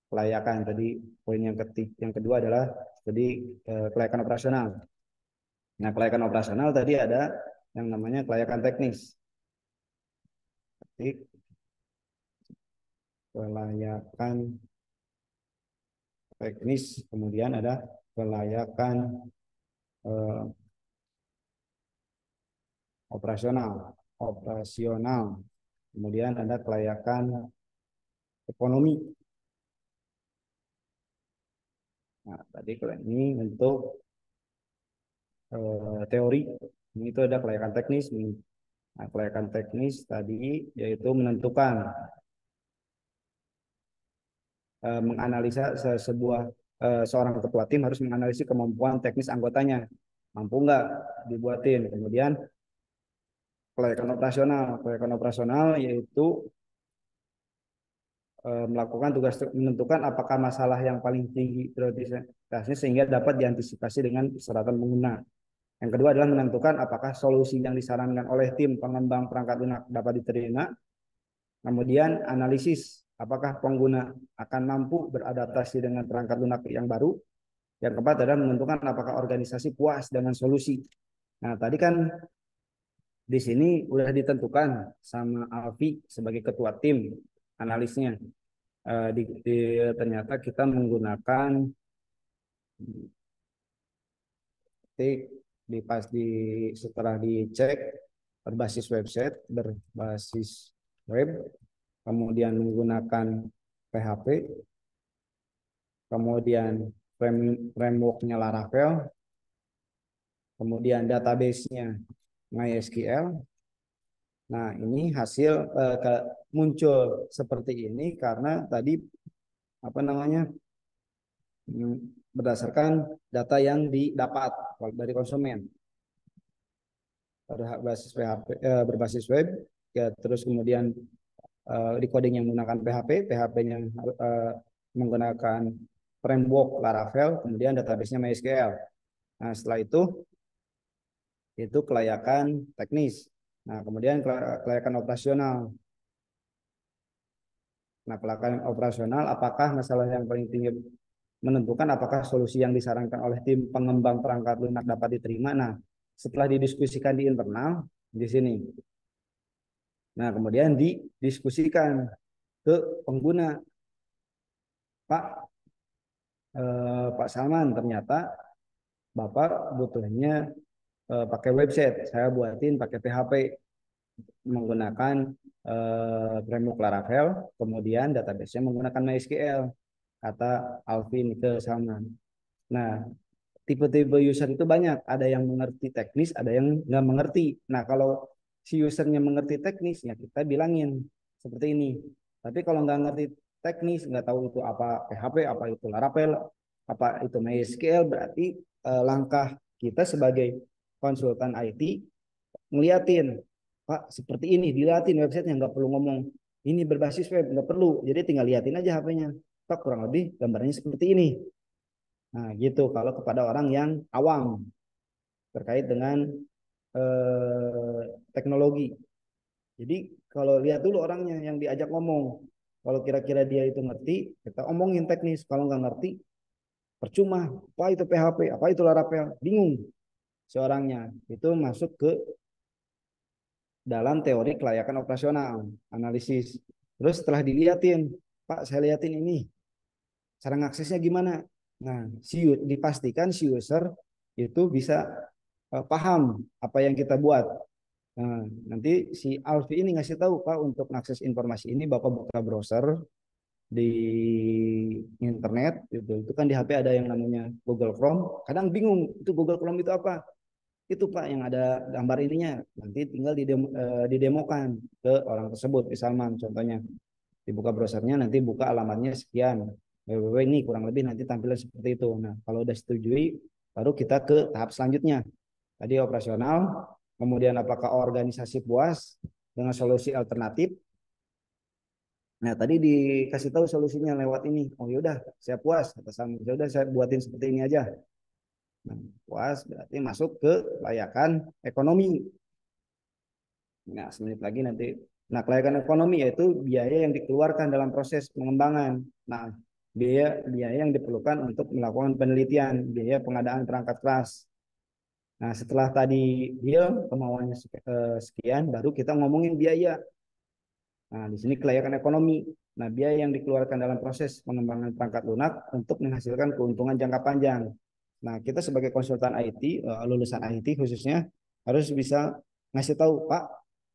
kelayakan tadi poin yang ketik yang kedua adalah jadi eh, kelayakan operasional Nah, kelayakan operasional tadi ada yang namanya kelayakan teknis. Ketik kelayakan teknis, kemudian ada kelayakan eh, operasional, operasional. Kemudian ada kelayakan ekonomi. Nah, tadi ini untuk Eh, teori itu ada kelayakan teknis nah, kelayakan teknis tadi yaitu menentukan uh, menganalisa se sebuah uh, seorang ketua tim harus menganalisis kemampuan teknis anggotanya mampu nggak dibuatin kemudian kelayakan operasional kelayakan operasional yaitu melakukan tugas menentukan apakah masalah yang paling tinggi prioritasnya sehingga dapat diantisipasi dengan persyaratan pengguna. Yang kedua adalah menentukan apakah solusi yang disarankan oleh tim pengembang perangkat lunak dapat diterima. Kemudian analisis apakah pengguna akan mampu beradaptasi dengan perangkat lunak yang baru. Yang keempat adalah menentukan apakah organisasi puas dengan solusi. Nah, tadi kan di sini udah ditentukan sama Alfi sebagai ketua tim analisnya. Eh, di, di, ternyata kita menggunakan tik di pas di setelah dicek berbasis website berbasis web kemudian menggunakan PHP kemudian frameworknya Laravel kemudian database-nya MySQL. Nah ini hasil eh, muncul seperti ini karena tadi apa namanya hmm, berdasarkan data yang didapat dari konsumen. Pada basis PHP eh, berbasis web ya terus kemudian eh, recording yang menggunakan PHP PHP-nya eh, menggunakan framework Laravel kemudian database-nya MySQL nah setelah itu itu kelayakan teknis nah kemudian kelayakan operasional nah kelayakan operasional apakah masalah yang paling tinggi menentukan apakah solusi yang disarankan oleh tim pengembang perangkat lunak dapat diterima. Nah, setelah didiskusikan di internal di sini. Nah, kemudian didiskusikan ke pengguna. Pak eh, Pak Salman ternyata Bapak butuhnya eh, pakai website. Saya buatin pakai PHP menggunakan eh, framework Laravel, kemudian database-nya menggunakan MySQL kata Alvin ke Salman. Nah, tipe-tipe user itu banyak. Ada yang mengerti teknis, ada yang nggak mengerti. Nah, kalau si usernya mengerti teknis, ya kita bilangin seperti ini. Tapi kalau nggak ngerti teknis, nggak tahu itu apa PHP, apa itu Laravel, apa itu MySQL, berarti eh, langkah kita sebagai konsultan IT ngeliatin, Pak, seperti ini, dilihatin websitenya nggak perlu ngomong ini berbasis web, nggak perlu. Jadi tinggal liatin aja HP-nya. Pak kurang lebih gambarnya seperti ini. Nah, gitu kalau kepada orang yang awam terkait dengan eh, teknologi. Jadi kalau lihat dulu orangnya yang diajak ngomong. Kalau kira-kira dia itu ngerti, kita omongin teknis. Kalau nggak ngerti, percuma. Apa itu PHP? Apa itu Laravel? Bingung seorangnya. Itu masuk ke dalam teori kelayakan operasional, analisis. Terus setelah dilihatin, Pak saya lihatin ini, cara ngaksesnya gimana? Nah, si dipastikan si user itu bisa uh, paham apa yang kita buat. Nah, nanti si Alfi ini ngasih tahu Pak untuk mengakses informasi ini Bapak buka browser di internet itu itu kan di HP ada yang namanya Google Chrome kadang bingung itu Google Chrome itu apa itu Pak yang ada gambar ininya nanti tinggal didemo, uh, didemokan ke orang tersebut misalnya contohnya dibuka browsernya nanti buka alamatnya sekian www ini kurang lebih nanti tampilan seperti itu. Nah, kalau udah setujui, baru kita ke tahap selanjutnya. Tadi operasional, kemudian apakah organisasi puas dengan solusi alternatif. Nah, tadi dikasih tahu solusinya lewat ini. Oh yaudah, saya puas. Kata ya udah saya buatin seperti ini aja. Nah, puas berarti masuk ke layakan ekonomi. Nah, semenit lagi nanti. Nah, kelayakan ekonomi yaitu biaya yang dikeluarkan dalam proses pengembangan. Nah, biaya biaya yang diperlukan untuk melakukan penelitian, biaya pengadaan perangkat keras. Nah, setelah tadi dia kemauannya eh, sekian, baru kita ngomongin biaya. Nah, di sini kelayakan ekonomi. Nah, biaya yang dikeluarkan dalam proses pengembangan perangkat lunak untuk menghasilkan keuntungan jangka panjang. Nah, kita sebagai konsultan IT, eh, lulusan IT khususnya, harus bisa ngasih tahu, Pak,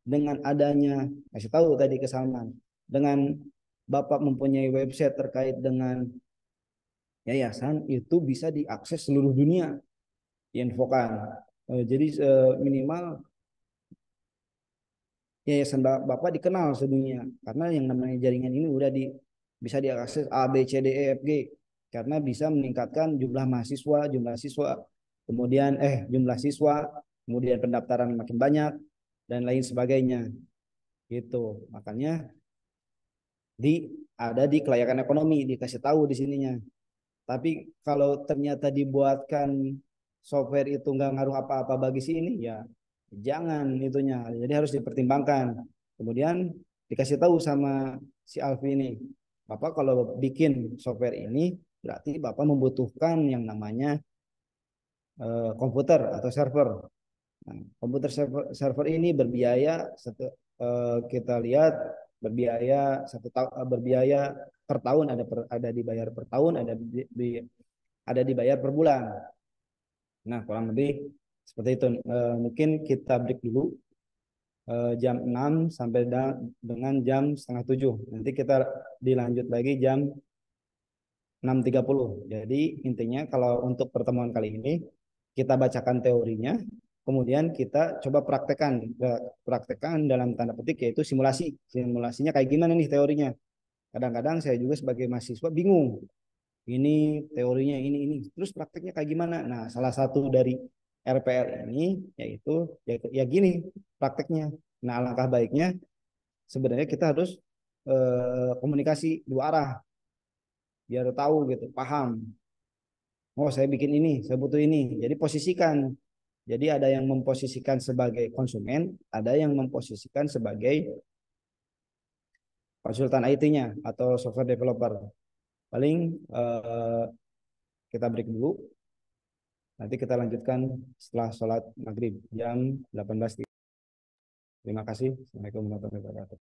dengan adanya, ngasih tahu tadi ke Salman, dengan Bapak mempunyai website terkait dengan yayasan itu bisa diakses seluruh dunia diinfokan. Eh, jadi eh, minimal yayasan Bapak dikenal sedunia karena yang namanya jaringan ini udah di bisa diakses A B C D E F G karena bisa meningkatkan jumlah mahasiswa, jumlah siswa, kemudian eh jumlah siswa, kemudian pendaftaran makin banyak dan lain sebagainya. Gitu. Makanya di ada di kelayakan ekonomi dikasih tahu di sininya. Tapi kalau ternyata dibuatkan software itu nggak ngaruh apa-apa bagi si ini ya jangan itunya. Jadi harus dipertimbangkan. Kemudian dikasih tahu sama si Alfi ini Bapak kalau bikin software ini berarti Bapak membutuhkan yang namanya eh, komputer atau server. Nah, komputer server, server ini berbiaya satu eh, kita lihat berbiaya satu tahun berbiaya per tahun ada per, ada dibayar per tahun ada di, ada dibayar per bulan. Nah kurang lebih seperti itu. Eh, mungkin kita break dulu eh, jam 6 sampai dengan jam setengah 7. Nanti kita dilanjut lagi jam 6.30. Jadi intinya kalau untuk pertemuan kali ini kita bacakan teorinya, kemudian kita coba praktekkan praktekkan dalam tanda petik yaitu simulasi simulasinya kayak gimana nih teorinya kadang-kadang saya juga sebagai mahasiswa bingung ini teorinya ini ini. Terus prakteknya kayak gimana? Nah salah satu dari RPL ini yaitu yaitu ya gini prakteknya. Nah alangkah baiknya sebenarnya kita harus eh, komunikasi dua arah. Biar tahu gitu paham. Oh saya bikin ini saya butuh ini. Jadi posisikan. Jadi ada yang memposisikan sebagai konsumen, ada yang memposisikan sebagai konsultan IT-nya atau software developer. Paling eh, kita break dulu. Nanti kita lanjutkan setelah sholat maghrib jam 18. Terima kasih. Assalamualaikum warahmatullahi wabarakatuh.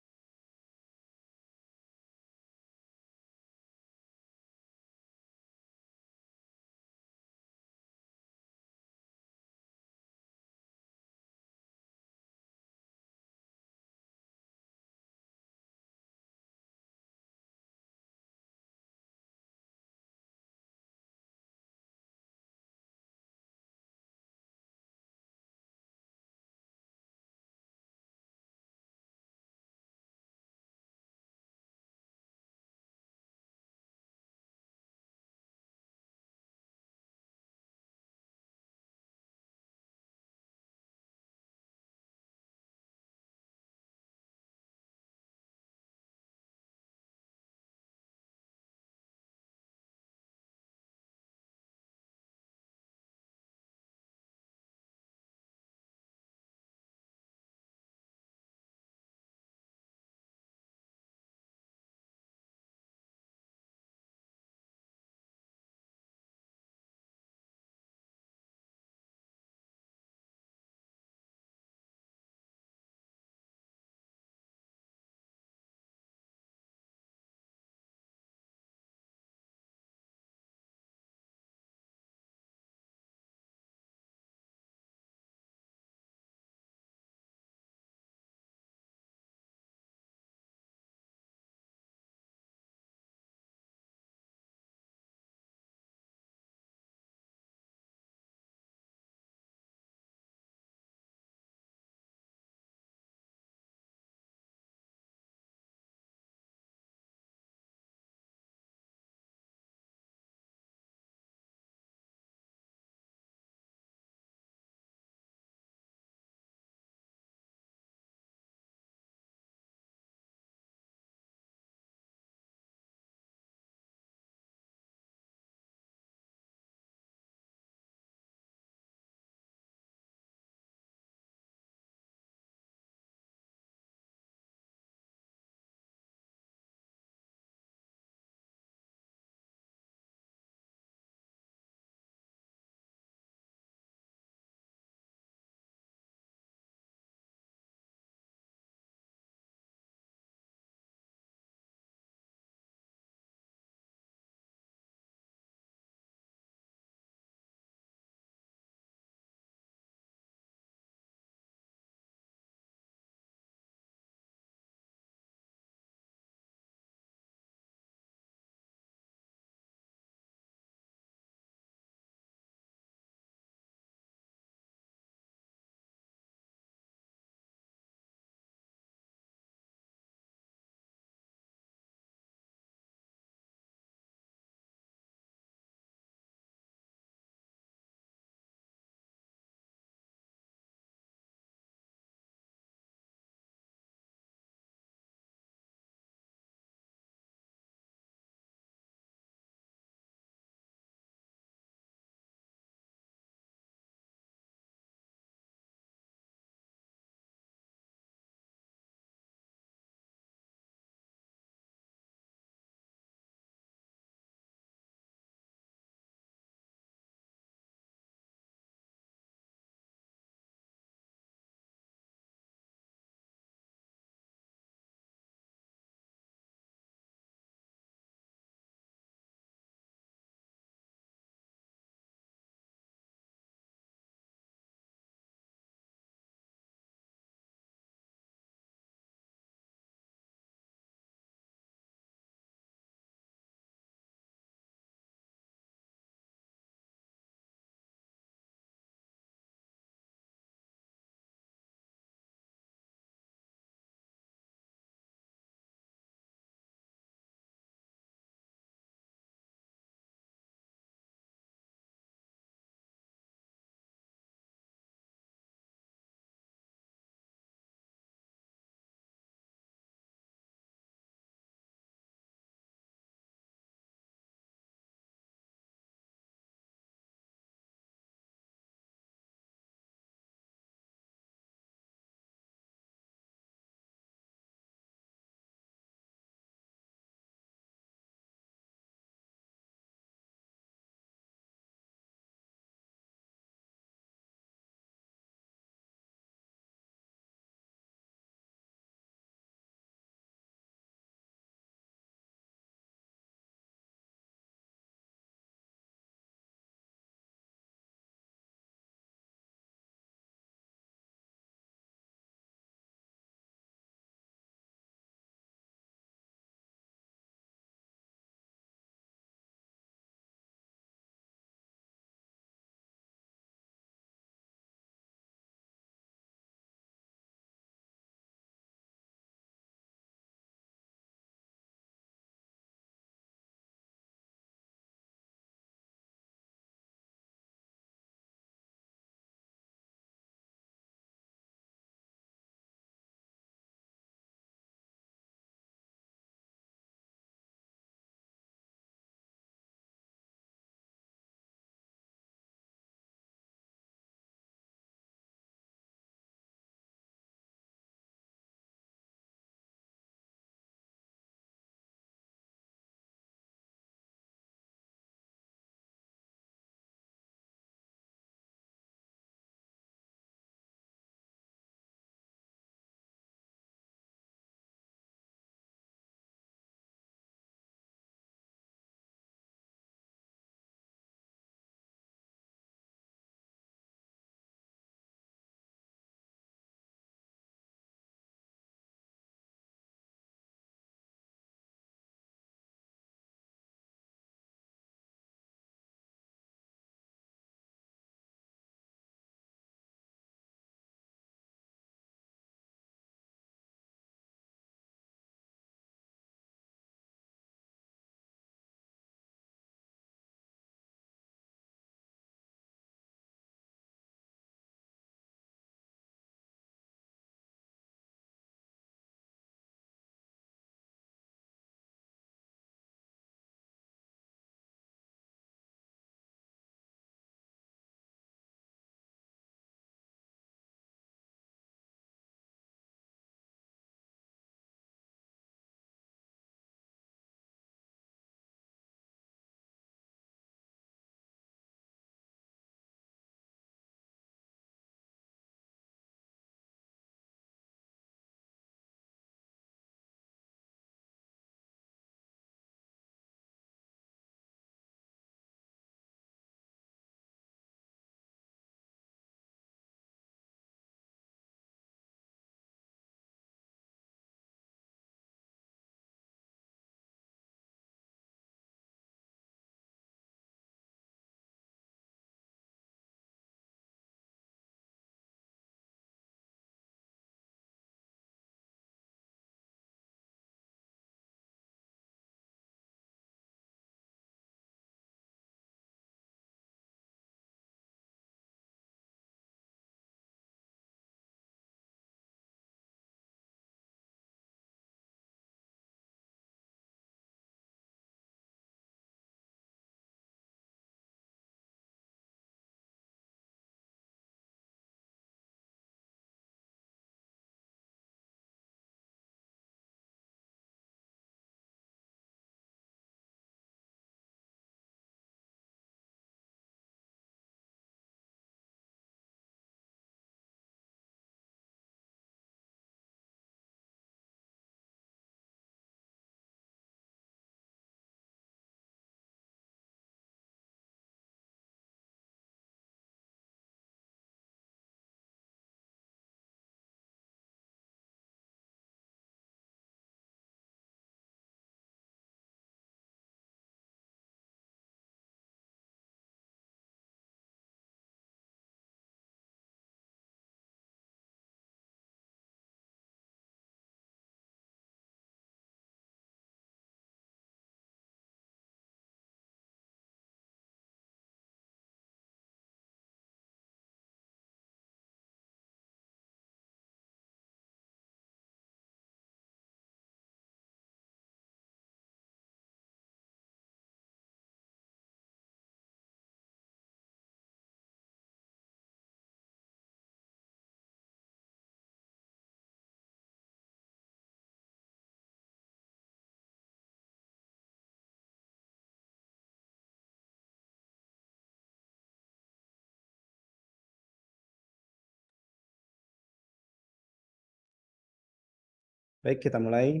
Baik, kita mulai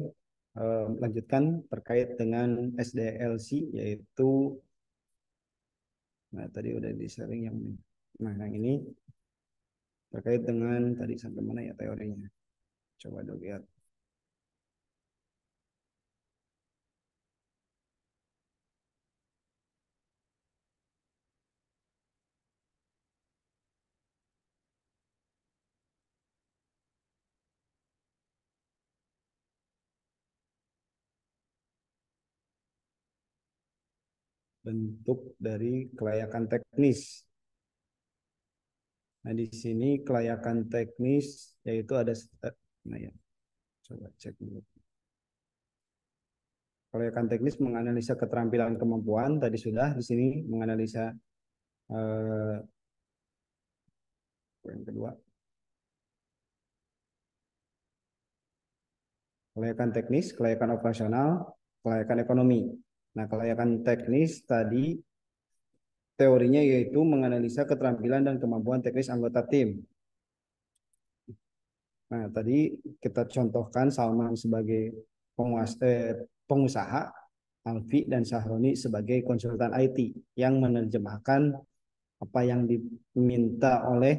eh, lanjutkan terkait dengan SDLC yaitu nah tadi udah di sharing yang ini. Nah, yang ini terkait dengan tadi sampai mana ya teorinya. Coba dulu lihat. Bentuk dari kelayakan teknis. Nah, di sini kelayakan teknis yaitu ada eh, nah ya. Coba cek dulu. Kelayakan teknis menganalisa keterampilan kemampuan tadi sudah di sini menganalisa eh, yang kedua. Kelayakan teknis, kelayakan operasional, kelayakan ekonomi. Nah, kelayakan teknis tadi teorinya yaitu menganalisa keterampilan dan kemampuan teknis anggota tim. Nah, tadi kita contohkan Salman sebagai eh, pengusaha, Alfi dan Sahroni sebagai konsultan IT yang menerjemahkan apa yang diminta oleh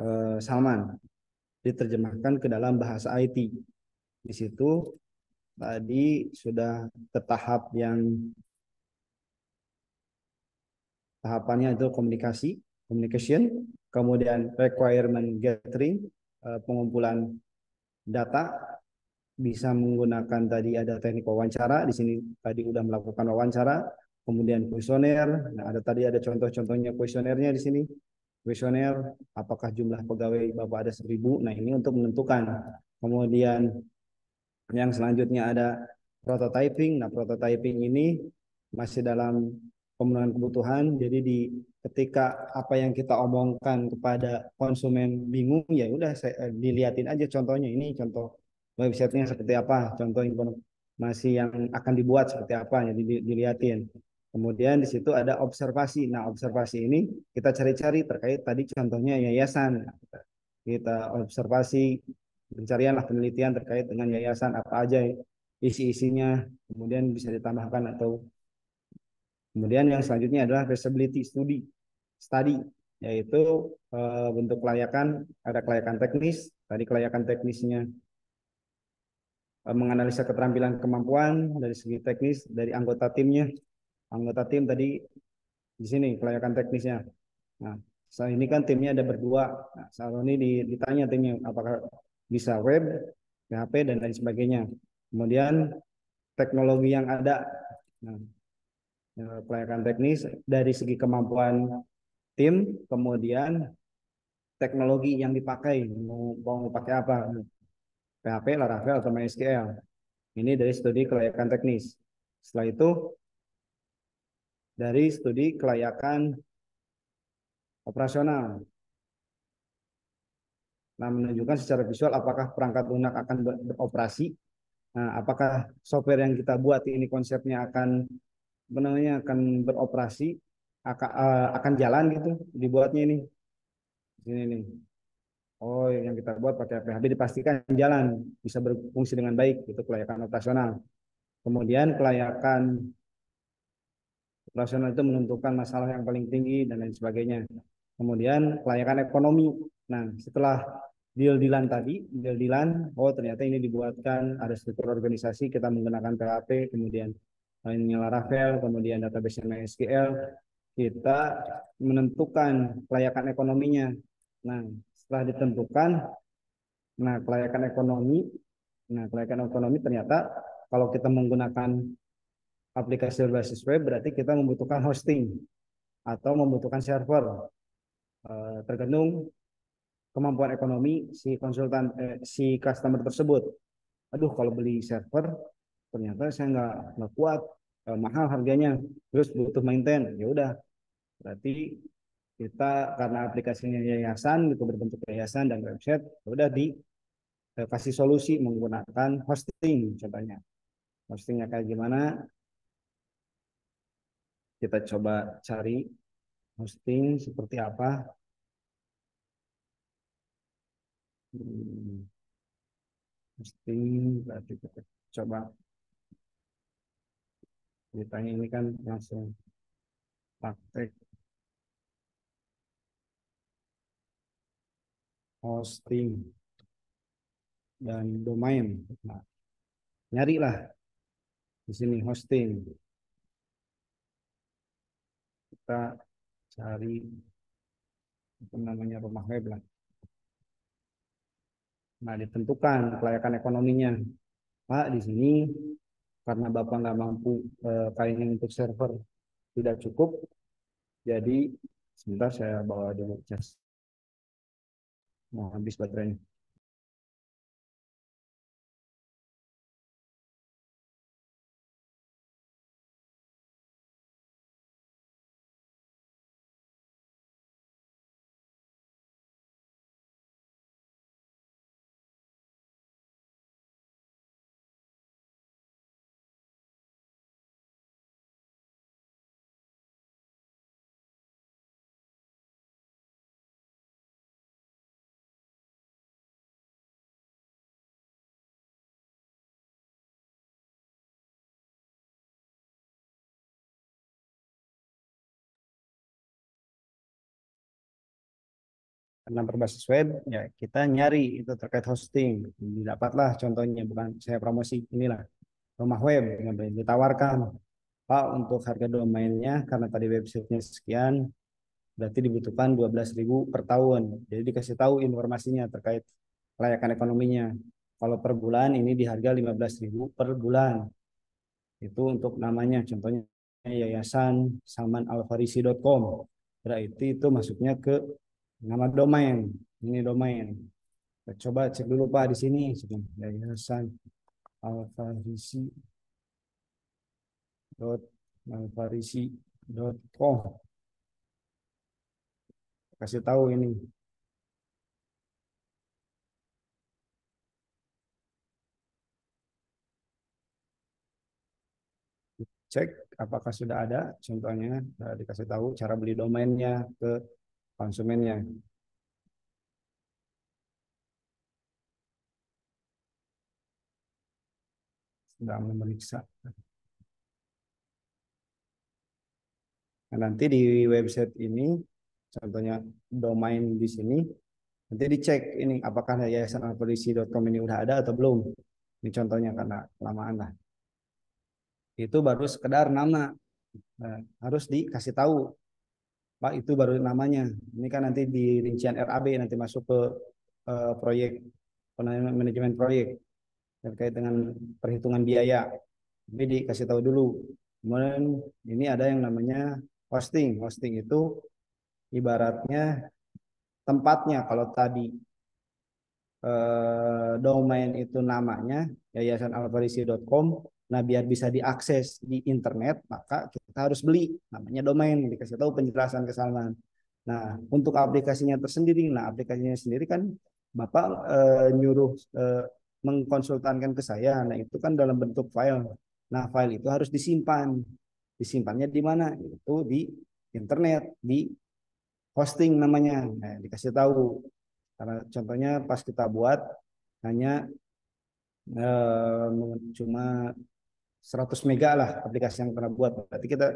eh, Salman diterjemahkan ke dalam bahasa IT. Di situ tadi sudah ke tahap yang tahapannya itu komunikasi, communication, kemudian requirement gathering, eh, pengumpulan data, bisa menggunakan tadi ada teknik wawancara, di sini tadi sudah melakukan wawancara, kemudian kuesioner, nah ada tadi ada contoh-contohnya kuesionernya di sini, kuesioner, apakah jumlah pegawai Bapak ada seribu, nah ini untuk menentukan, kemudian yang selanjutnya ada prototyping. Nah, prototyping ini masih dalam pemenuhan kebutuhan. Jadi di ketika apa yang kita omongkan kepada konsumen bingung, ya udah saya eh, dilihatin aja contohnya. Ini contoh websitenya seperti apa, contoh informasi yang akan dibuat seperti apa, jadi dilihatin. Kemudian di situ ada observasi. Nah, observasi ini kita cari-cari terkait tadi contohnya yayasan. Kita observasi pencarian lah penelitian terkait dengan yayasan apa aja isi-isinya kemudian bisa ditambahkan atau kemudian yang selanjutnya adalah feasibility study study yaitu e, bentuk kelayakan ada kelayakan teknis tadi kelayakan teknisnya e, menganalisa keterampilan kemampuan dari segi teknis dari anggota timnya. Anggota tim tadi di sini kelayakan teknisnya. Nah saat ini kan timnya ada berdua. Nah, saat ini ditanya timnya apakah bisa web, PHP dan lain sebagainya. Kemudian teknologi yang ada, nah, kelayakan teknis dari segi kemampuan tim, kemudian teknologi yang dipakai, mau, mau pakai apa, PHP, Laravel, atau MySQL. Ini dari studi kelayakan teknis. Setelah itu, dari studi kelayakan operasional. Nah, menunjukkan secara visual apakah perangkat lunak akan beroperasi, nah, apakah software yang kita buat ini konsepnya akan namanya akan beroperasi, akan, uh, akan jalan gitu dibuatnya ini. Sini nih. Oh, yang kita buat pakai PHP dipastikan jalan, bisa berfungsi dengan baik, itu kelayakan operasional. Kemudian kelayakan operasional itu menentukan masalah yang paling tinggi dan lain sebagainya. Kemudian kelayakan ekonomi. Nah, setelah deal-dealan tadi, deal-dealan, oh ternyata ini dibuatkan ada struktur organisasi, kita menggunakan PHP, kemudian lainnya Laravel, kemudian database MySQL, kita menentukan kelayakan ekonominya. Nah, setelah ditentukan, nah kelayakan ekonomi, nah kelayakan ekonomi ternyata kalau kita menggunakan aplikasi berbasis web berarti kita membutuhkan hosting atau membutuhkan server. Eh, tergantung kemampuan ekonomi si konsultan eh, si customer tersebut. Aduh kalau beli server ternyata saya nggak nggak kuat eh, mahal harganya terus butuh maintain. Ya udah berarti kita karena aplikasinya yayasan gitu berbentuk yayasan dan website ya udah di eh, kasih solusi menggunakan hosting contohnya. Hostingnya kayak gimana? Kita coba cari hosting seperti apa hosting berarti kita coba ditanya ini kan langsung praktek hosting dan domain. Nah, nyarilah di sini hosting. Kita cari apa namanya rumah web lah. Nah, ditentukan kelayakan ekonominya. Pak, di sini karena Bapak nggak mampu eh, untuk server tidak cukup, jadi sebentar saya bawa dulu cas. Mau habis baterainya. Karena berbasis web ya kita nyari itu terkait hosting. Didapatlah contohnya bukan saya promosi inilah rumah web yang ditawarkan. Pak untuk harga domainnya karena tadi websitenya sekian berarti dibutuhkan 12.000 per tahun. Jadi dikasih tahu informasinya terkait layakan ekonominya. Kalau per bulan ini di harga 15.000 per bulan. Itu untuk namanya contohnya yayasan samanalfarisi.com berarti itu masuknya ke nama domain ini domain. Kita coba cek dulu pak di sini. Yayasan alfarisi dot alfarisi dot com. Kasih tahu ini. Cek apakah sudah ada. Contohnya dikasih tahu cara beli domainnya ke konsumennya. Sedang memeriksa. Nah, nanti di website ini contohnya domain di sini nanti dicek ini apakah yayasan alfarisi.com ini udah ada atau belum. Ini contohnya karena kelamaan lah. Itu baru sekedar nama. Nah, harus dikasih tahu Pak itu baru namanya. Ini kan nanti di rincian RAB nanti masuk ke uh, proyek manajemen proyek terkait dengan perhitungan biaya. Jadi dikasih tahu dulu. Kemudian ini ada yang namanya hosting. Hosting itu ibaratnya tempatnya. Kalau tadi eh, domain itu namanya yayasan alfarisi.com Nah, biar bisa diakses di internet, maka kita harus beli namanya domain, dikasih tahu penjelasan ke Salman. Nah, untuk aplikasinya tersendiri, nah aplikasinya sendiri kan Bapak e, nyuruh e, mengkonsultankan ke saya. Nah, itu kan dalam bentuk file. Nah, file itu harus disimpan. Disimpannya di mana? Itu di internet, di hosting namanya. Nah, dikasih tahu. Karena contohnya pas kita buat hanya eh, cuma 100 mega lah aplikasi yang pernah buat. Berarti kita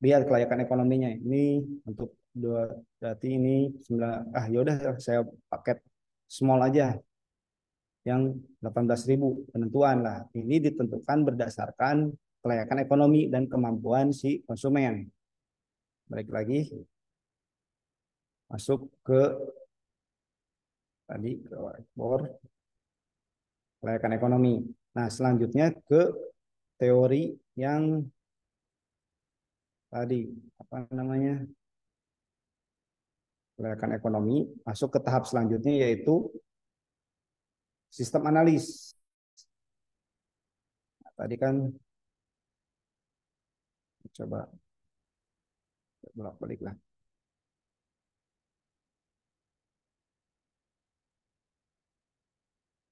lihat kelayakan ekonominya. Ini untuk dua berarti ini 9 ah yaudah saya paket small aja yang 18.000 penentuan lah. Ini ditentukan berdasarkan kelayakan ekonomi dan kemampuan si konsumen. Balik lagi masuk ke tadi ke whiteboard kelayakan ekonomi. Nah, selanjutnya ke teori yang tadi apa namanya kelayakan ekonomi masuk ke tahap selanjutnya yaitu sistem analis. Nah, tadi kan coba bolak-balik lah.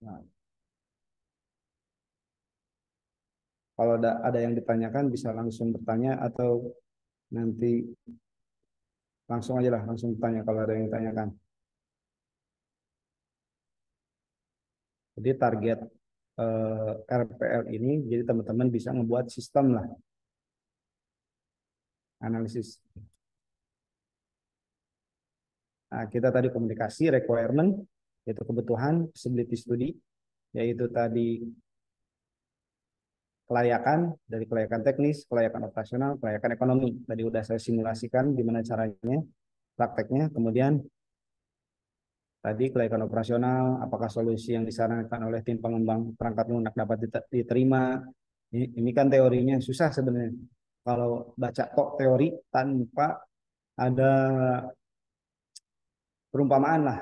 Nah, kalau ada, ada yang ditanyakan bisa langsung bertanya atau nanti langsung aja lah langsung bertanya kalau ada yang ditanyakan. Jadi target eh, RPL ini, jadi teman-teman bisa membuat sistem lah analisis. Nah, kita tadi komunikasi, requirement, yaitu kebutuhan, feasibility study, yaitu tadi kelayakan, dari kelayakan teknis, kelayakan operasional, kelayakan ekonomi. Tadi udah saya simulasikan gimana caranya, prakteknya. Kemudian tadi kelayakan operasional, apakah solusi yang disarankan oleh tim pengembang perangkat lunak dapat diterima. Ini, kan teorinya susah sebenarnya. Kalau baca kok teori tanpa ada perumpamaan lah.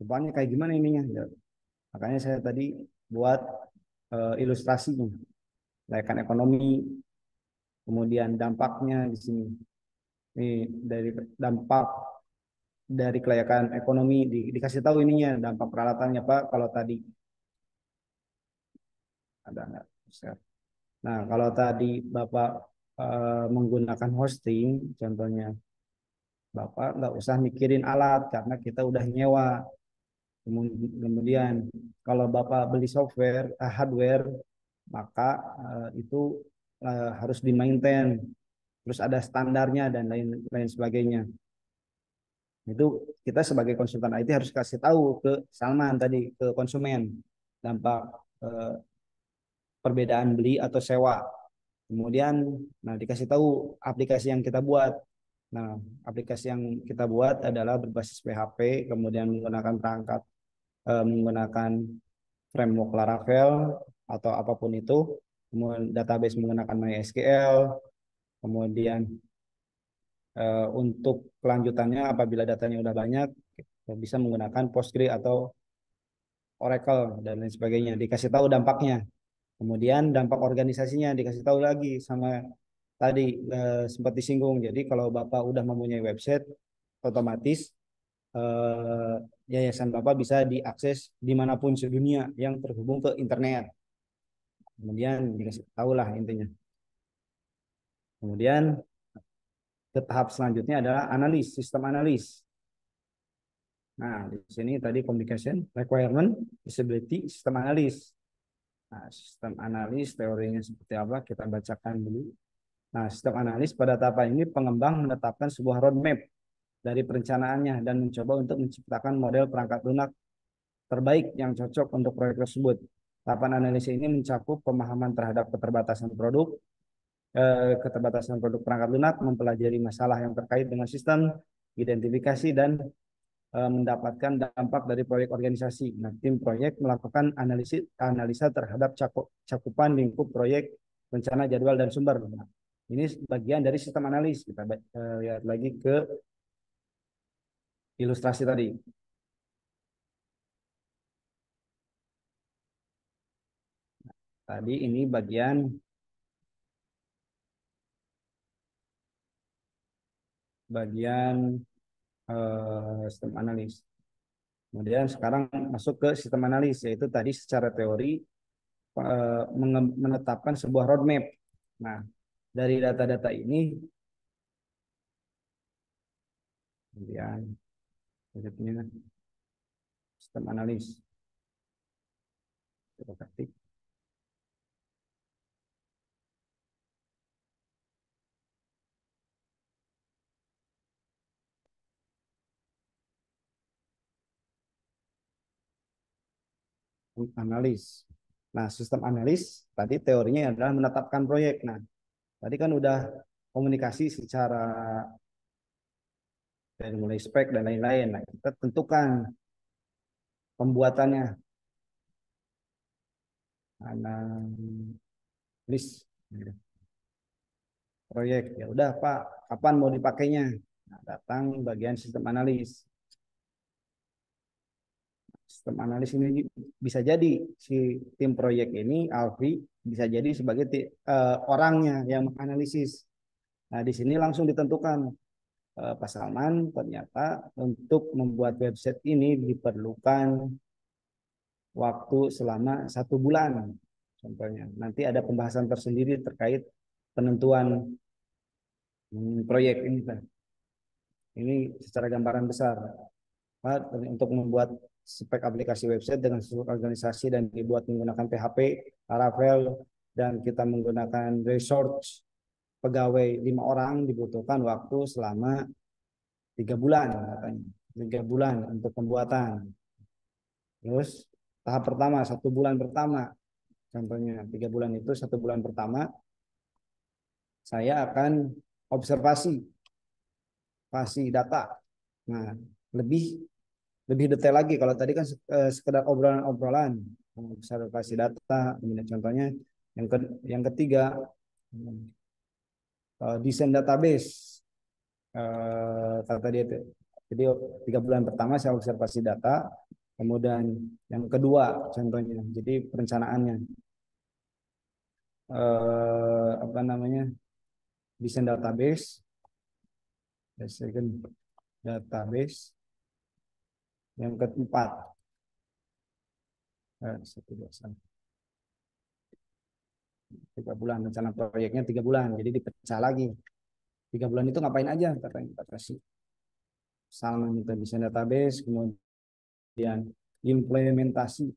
Rupanya kayak gimana ininya. Ya. Makanya saya tadi buat uh, ilustrasinya. Layakan ekonomi, kemudian dampaknya di sini. Ini dari dampak dari kelayakan ekonomi di, dikasih tahu ininya dampak peralatannya Pak kalau tadi ada nggak Nah kalau tadi Bapak uh, menggunakan hosting contohnya Bapak nggak usah mikirin alat karena kita udah nyewa. Kemudian kalau Bapak beli software, uh, hardware, maka uh, itu uh, harus dimaintain. Terus ada standarnya dan lain lain sebagainya. Itu kita sebagai konsultan IT harus kasih tahu ke Salman tadi ke konsumen dampak uh, perbedaan beli atau sewa. Kemudian nah dikasih tahu aplikasi yang kita buat Nah, aplikasi yang kita buat adalah berbasis PHP, kemudian menggunakan perangkat, eh, menggunakan framework Laravel atau apa pun itu, kemudian database menggunakan MySQL, kemudian eh, untuk kelanjutannya apabila datanya udah banyak, bisa menggunakan Postgre atau Oracle dan lain sebagainya. Dikasih tahu dampaknya. Kemudian dampak organisasinya dikasih tahu lagi sama tadi eh, sempat disinggung. Jadi kalau Bapak udah mempunyai website, otomatis eh, yayasan Bapak bisa diakses di mana pun sedunia yang terhubung ke internet. Kemudian dikasih tahu lah intinya. Kemudian ke tahap selanjutnya adalah analis, sistem analis. Nah, di sini tadi communication, requirement, visibility, sistem analis. Nah, sistem analis teorinya seperti apa kita bacakan dulu. Nah, sistem analis pada tahapan ini pengembang menetapkan sebuah roadmap dari perencanaannya dan mencoba untuk menciptakan model perangkat lunak terbaik yang cocok untuk proyek tersebut. Tahapan analisis ini mencakup pemahaman terhadap keterbatasan produk, eh, keterbatasan produk perangkat lunak, mempelajari masalah yang terkait dengan sistem, identifikasi dan eh, mendapatkan dampak dari proyek organisasi. Nah, tim proyek melakukan analisis analisa terhadap cakup, cakupan lingkup proyek, rencana, jadwal dan sumber. Nah, ini bagian dari sistem analis. Kita uh, lihat lagi ke ilustrasi tadi. Tadi ini bagian bagian uh, sistem analis. Kemudian sekarang masuk ke sistem analis, yaitu tadi secara teori uh, menetapkan sebuah roadmap. Nah, dari data-data ini kemudian sistem analis kita ketik analis. Nah, sistem analis tadi teorinya adalah menetapkan proyek. Nah, Tadi kan udah komunikasi secara dari mulai spek dan lain-lain. Nah, kita tentukan pembuatannya. Analis proyek. Ya udah Pak, kapan mau dipakainya? Nah, datang bagian sistem analis. Sistem analis ini bisa jadi si tim proyek ini Alfi bisa jadi sebagai uh, orangnya yang menganalisis. Nah, di sini langsung ditentukan uh, Pak ternyata untuk membuat website ini diperlukan waktu selama satu bulan. Contohnya, nanti ada pembahasan tersendiri terkait penentuan hmm, proyek ini. Ini secara gambaran besar. untuk membuat spek aplikasi website dengan seluruh organisasi dan dibuat menggunakan PHP, Laravel, dan kita menggunakan resource pegawai lima orang dibutuhkan waktu selama tiga bulan katanya. Tiga bulan untuk pembuatan. Terus tahap pertama satu bulan pertama. Contohnya tiga bulan itu satu bulan pertama saya akan observasi observasi data. Nah lebih lebih detail lagi kalau tadi kan eh, sekedar obrolan-obrolan. Observasi data kemudian contohnya. Yang ke, yang ketiga uh, desain database. Uh, kata dia jadi tiga bulan pertama saya observasi data kemudian yang kedua contohnya jadi perencanaannya. Apa namanya desain database. Second database yang keempat. Dua tiga bulan rencana proyeknya tiga bulan jadi dipecah lagi. Tiga bulan itu ngapain aja kata yang kita kasih sama kita bisa database kemudian implementasi.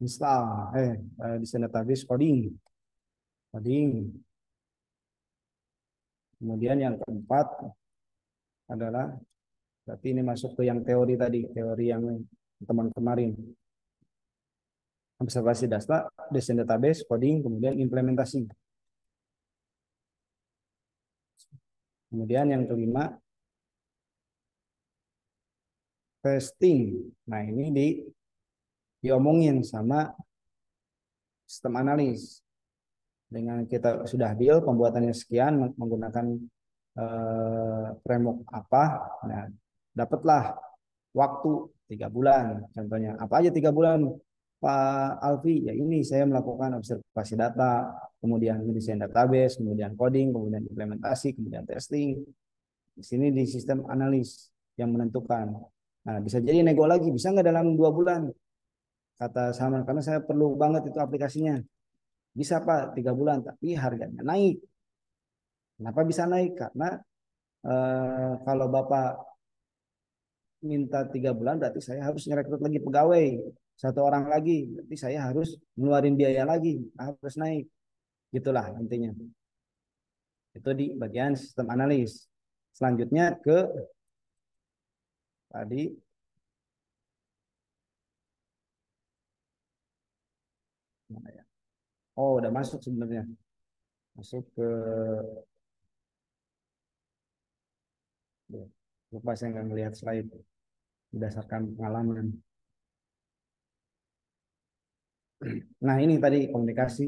Install eh, eh desain database coding. Coding. Kemudian yang keempat adalah berarti ini masuk ke yang teori tadi teori yang teman kemarin observasi data, desain database, coding, kemudian implementasi. Kemudian yang kelima, testing. Nah ini di diomongin sama sistem analis. Dengan kita sudah deal pembuatannya sekian menggunakan eh, framework apa, nah dapatlah waktu tiga bulan. Contohnya apa aja tiga bulan? Pak Alfi, ya ini saya melakukan observasi data, kemudian desain database, kemudian coding, kemudian implementasi, kemudian testing. Di sini di sistem analis yang menentukan. Nah, bisa jadi nego lagi, bisa nggak dalam dua bulan? Kata sama, karena saya perlu banget itu aplikasinya. Bisa Pak, tiga bulan, tapi harganya naik. Kenapa bisa naik? Karena eh, kalau Bapak minta tiga bulan, berarti saya harus ngerekrut lagi pegawai. Satu orang lagi berarti saya harus ngeluarin biaya lagi harus naik. Gitulah intinya. Itu di bagian sistem analis. Selanjutnya ke tadi. Ya? oh udah masuk sebenarnya. Masuk ke lupa saya nggak melihat slide berdasarkan pengalaman Nah, ini tadi komunikasi.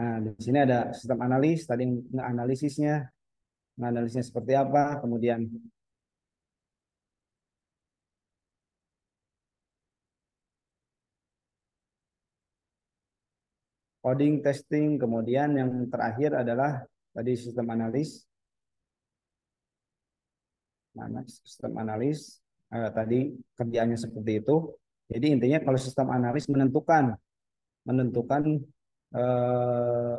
Nah, di sini ada sistem analis, tadi analisisnya, analisisnya seperti apa, kemudian coding, testing, kemudian yang terakhir adalah tadi sistem analis. Mana sistem analis? Eh, tadi kerjanya seperti itu. Jadi intinya kalau sistem analis menentukan menentukan eh,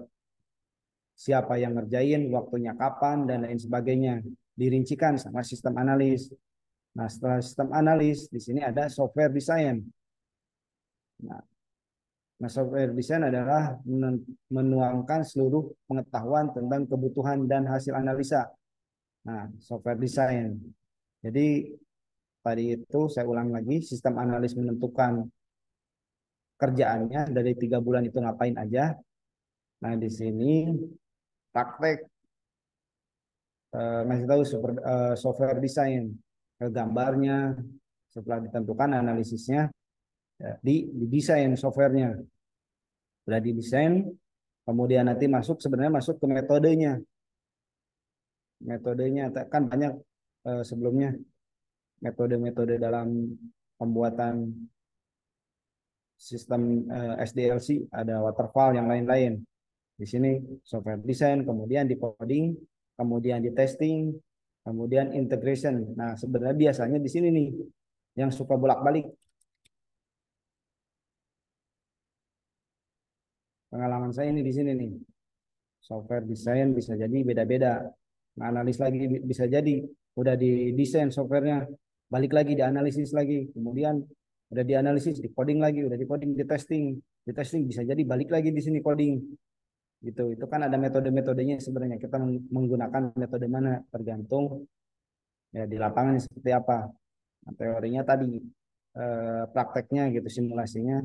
siapa yang ngerjain, waktunya kapan, dan lain sebagainya. Dirincikan sama sistem analis. Nah, setelah sistem analis, di sini ada software design. Nah, nah software design adalah menuangkan seluruh pengetahuan tentang kebutuhan dan hasil analisa. Nah, software design. Jadi, tadi itu saya ulang lagi, sistem analis menentukan kerjaannya dari tiga bulan itu ngapain aja. Nah di sini praktek uh, ngasih tahu uh, software design gambarnya. Setelah ditentukan analisisnya ya, di, desain softwarenya. Sudah didesain kemudian nanti masuk sebenarnya masuk ke metodenya. Metodenya kan banyak uh, sebelumnya metode-metode dalam pembuatan sistem uh, eh, SDLC, ada waterfall yang lain-lain. Di sini software design, kemudian di coding, kemudian di testing, kemudian integration. Nah, sebenarnya biasanya di sini nih yang suka bolak-balik. Pengalaman saya ini di sini nih. Software design bisa jadi beda-beda. Nah, analis lagi bisa jadi udah di desain softwarenya balik lagi dianalisis lagi, kemudian udah dianalisis, di coding lagi, udah di coding, di testing, di testing bisa jadi balik lagi di sini coding. Gitu. Itu kan ada metode-metodenya sebenarnya. Kita menggunakan metode mana tergantung ya di lapangan seperti apa. Nah, teorinya tadi eh, prakteknya gitu simulasinya.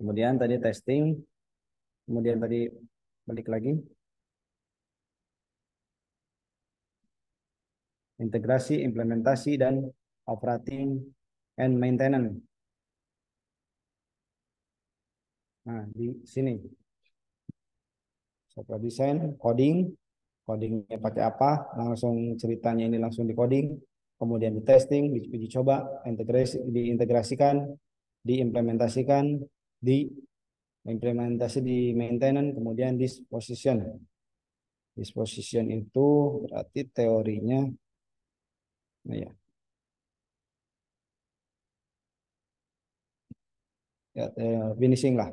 Kemudian tadi testing, kemudian tadi balik lagi integrasi, implementasi, dan operating and maintenance. Nah, di sini. Software design, coding, codingnya pakai apa, langsung ceritanya ini langsung di coding, kemudian di testing, diuji coba, integrasi, diintegrasikan, diimplementasikan, di implementasi di maintenance, kemudian disposition. Disposition itu berarti teorinya Nah, ya. Ya, eh, finishing lah.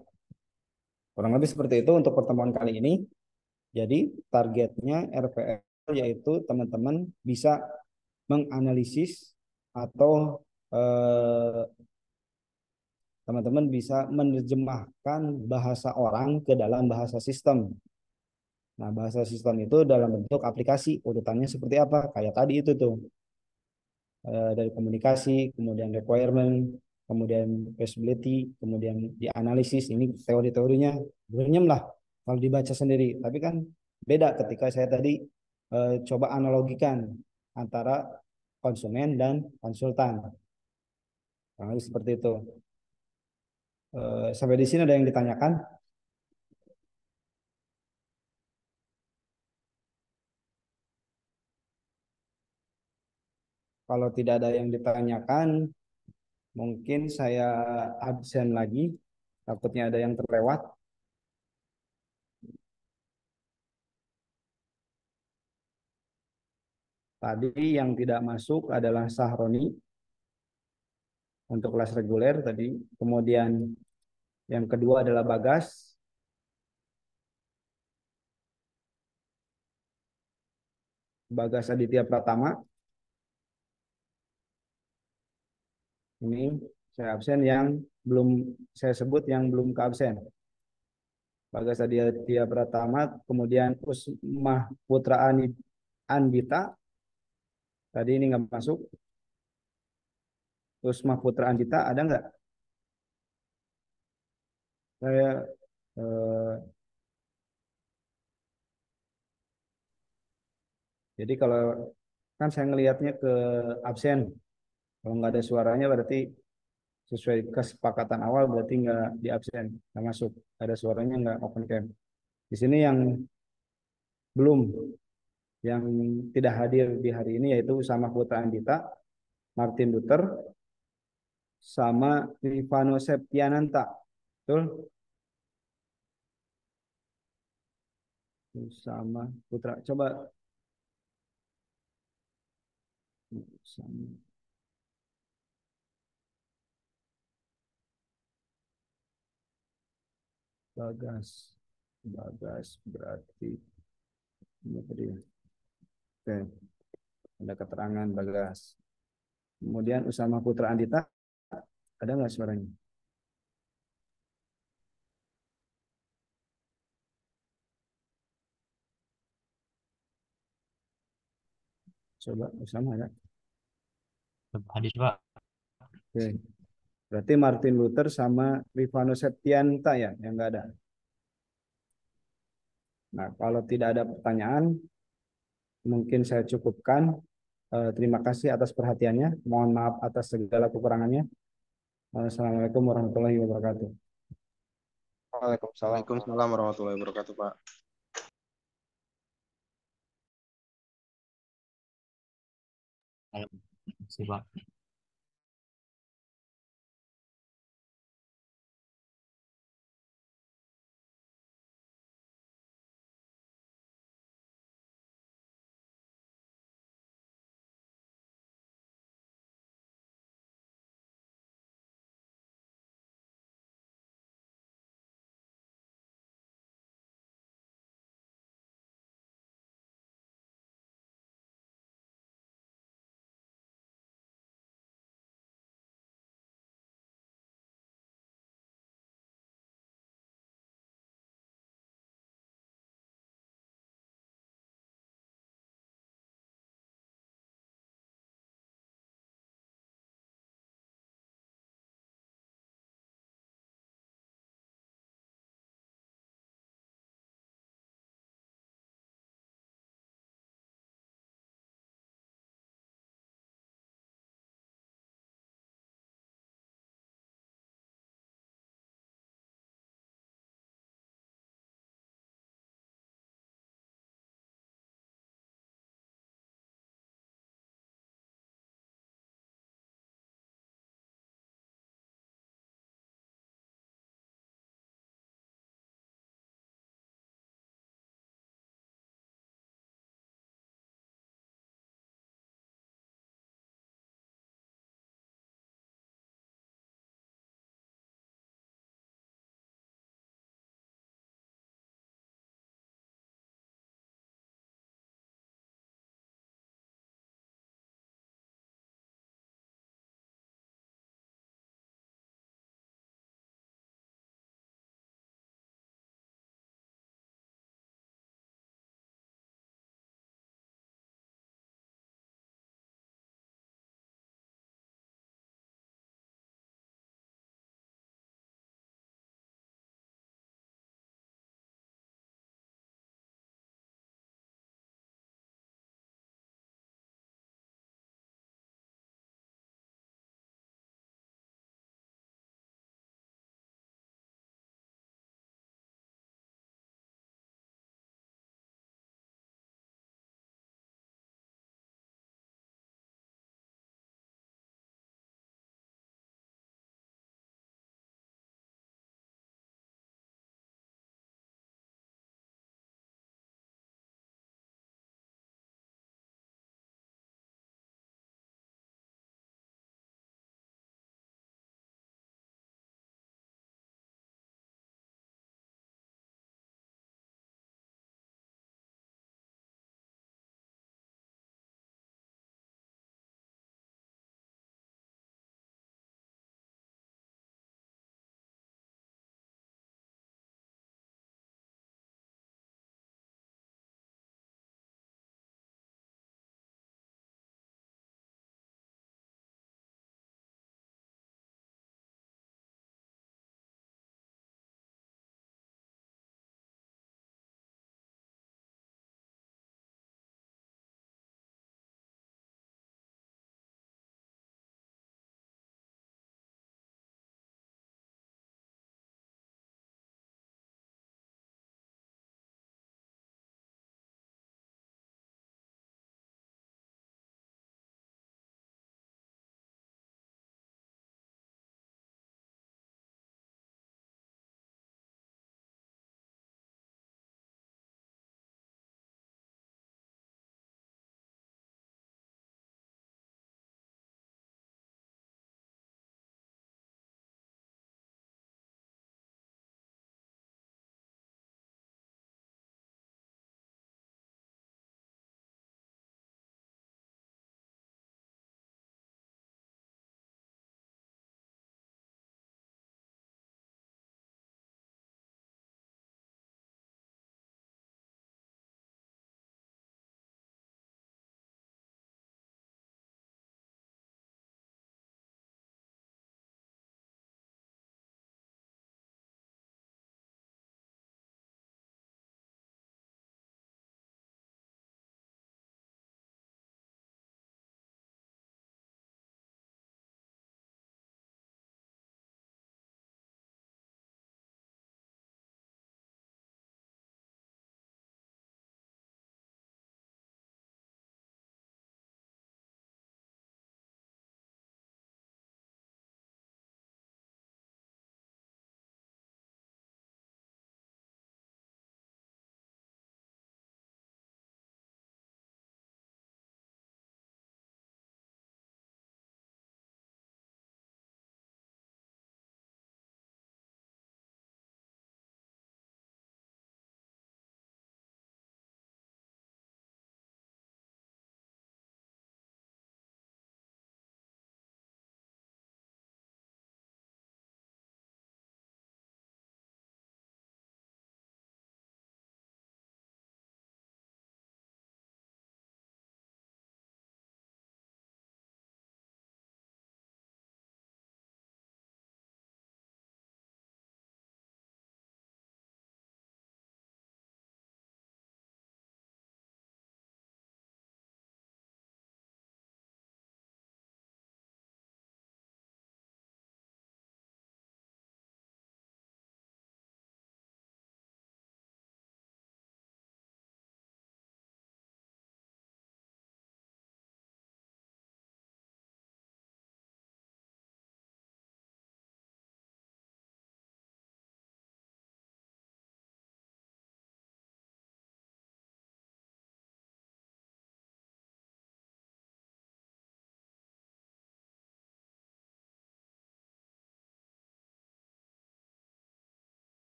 Kurang lebih seperti itu untuk pertemuan kali ini. Jadi targetnya RPL yaitu teman-teman bisa menganalisis atau eh, teman-teman bisa menerjemahkan bahasa orang ke dalam bahasa sistem. Nah, bahasa sistem itu dalam bentuk aplikasi, urutannya seperti apa? Kayak tadi itu tuh. Eh, dari komunikasi, kemudian requirement, kemudian feasibility, kemudian dianalisis. Ini teori-teorinya berenyam lah kalau dibaca sendiri. Tapi kan beda ketika saya tadi uh, coba analogikan antara konsumen dan konsultan. Nah, seperti itu. Uh, sampai di sini ada yang ditanyakan? Kalau tidak ada yang ditanyakan, mungkin saya absen lagi. Takutnya ada yang terlewat. Tadi yang tidak masuk adalah Sahroni untuk kelas reguler tadi. Kemudian yang kedua adalah Bagas. Bagas Aditya Pratama. Ini saya absen yang belum saya sebut yang belum ke absen. Bagas Aditya Pratama, kemudian Usmah Putra Andita. Tadi ini nggak masuk. Usmah Putra Andita ada nggak? Saya eh, jadi kalau kan saya ngelihatnya ke absen kalau nggak ada suaranya berarti sesuai kesepakatan awal berarti nggak di absen, nggak masuk. Ada suaranya nggak open cam. Di sini yang belum yang tidak hadir di hari ini yaitu sama Putra Andita, Martin Luther, sama Rifano Septiananta. Betul? Sama Putra. Coba. Sama. Bagas. Bagas berarti ini tadi. Oke. Ada keterangan Bagas. Kemudian Usama Putra Andita ada nggak suaranya? Coba Usama ada? Hadir Pak. Oke. Berarti Martin Luther sama Rifano Septianta ya yang nggak ada. Nah, kalau tidak ada pertanyaan, mungkin saya cukupkan. Eh, terima kasih atas perhatiannya. Mohon maaf atas segala kekurangannya. Assalamualaikum warahmatullahi wabarakatuh. Waalaikumsalam. Waalaikumsalam warahmatullahi wabarakatuh, Pak. Terima kasih Pak.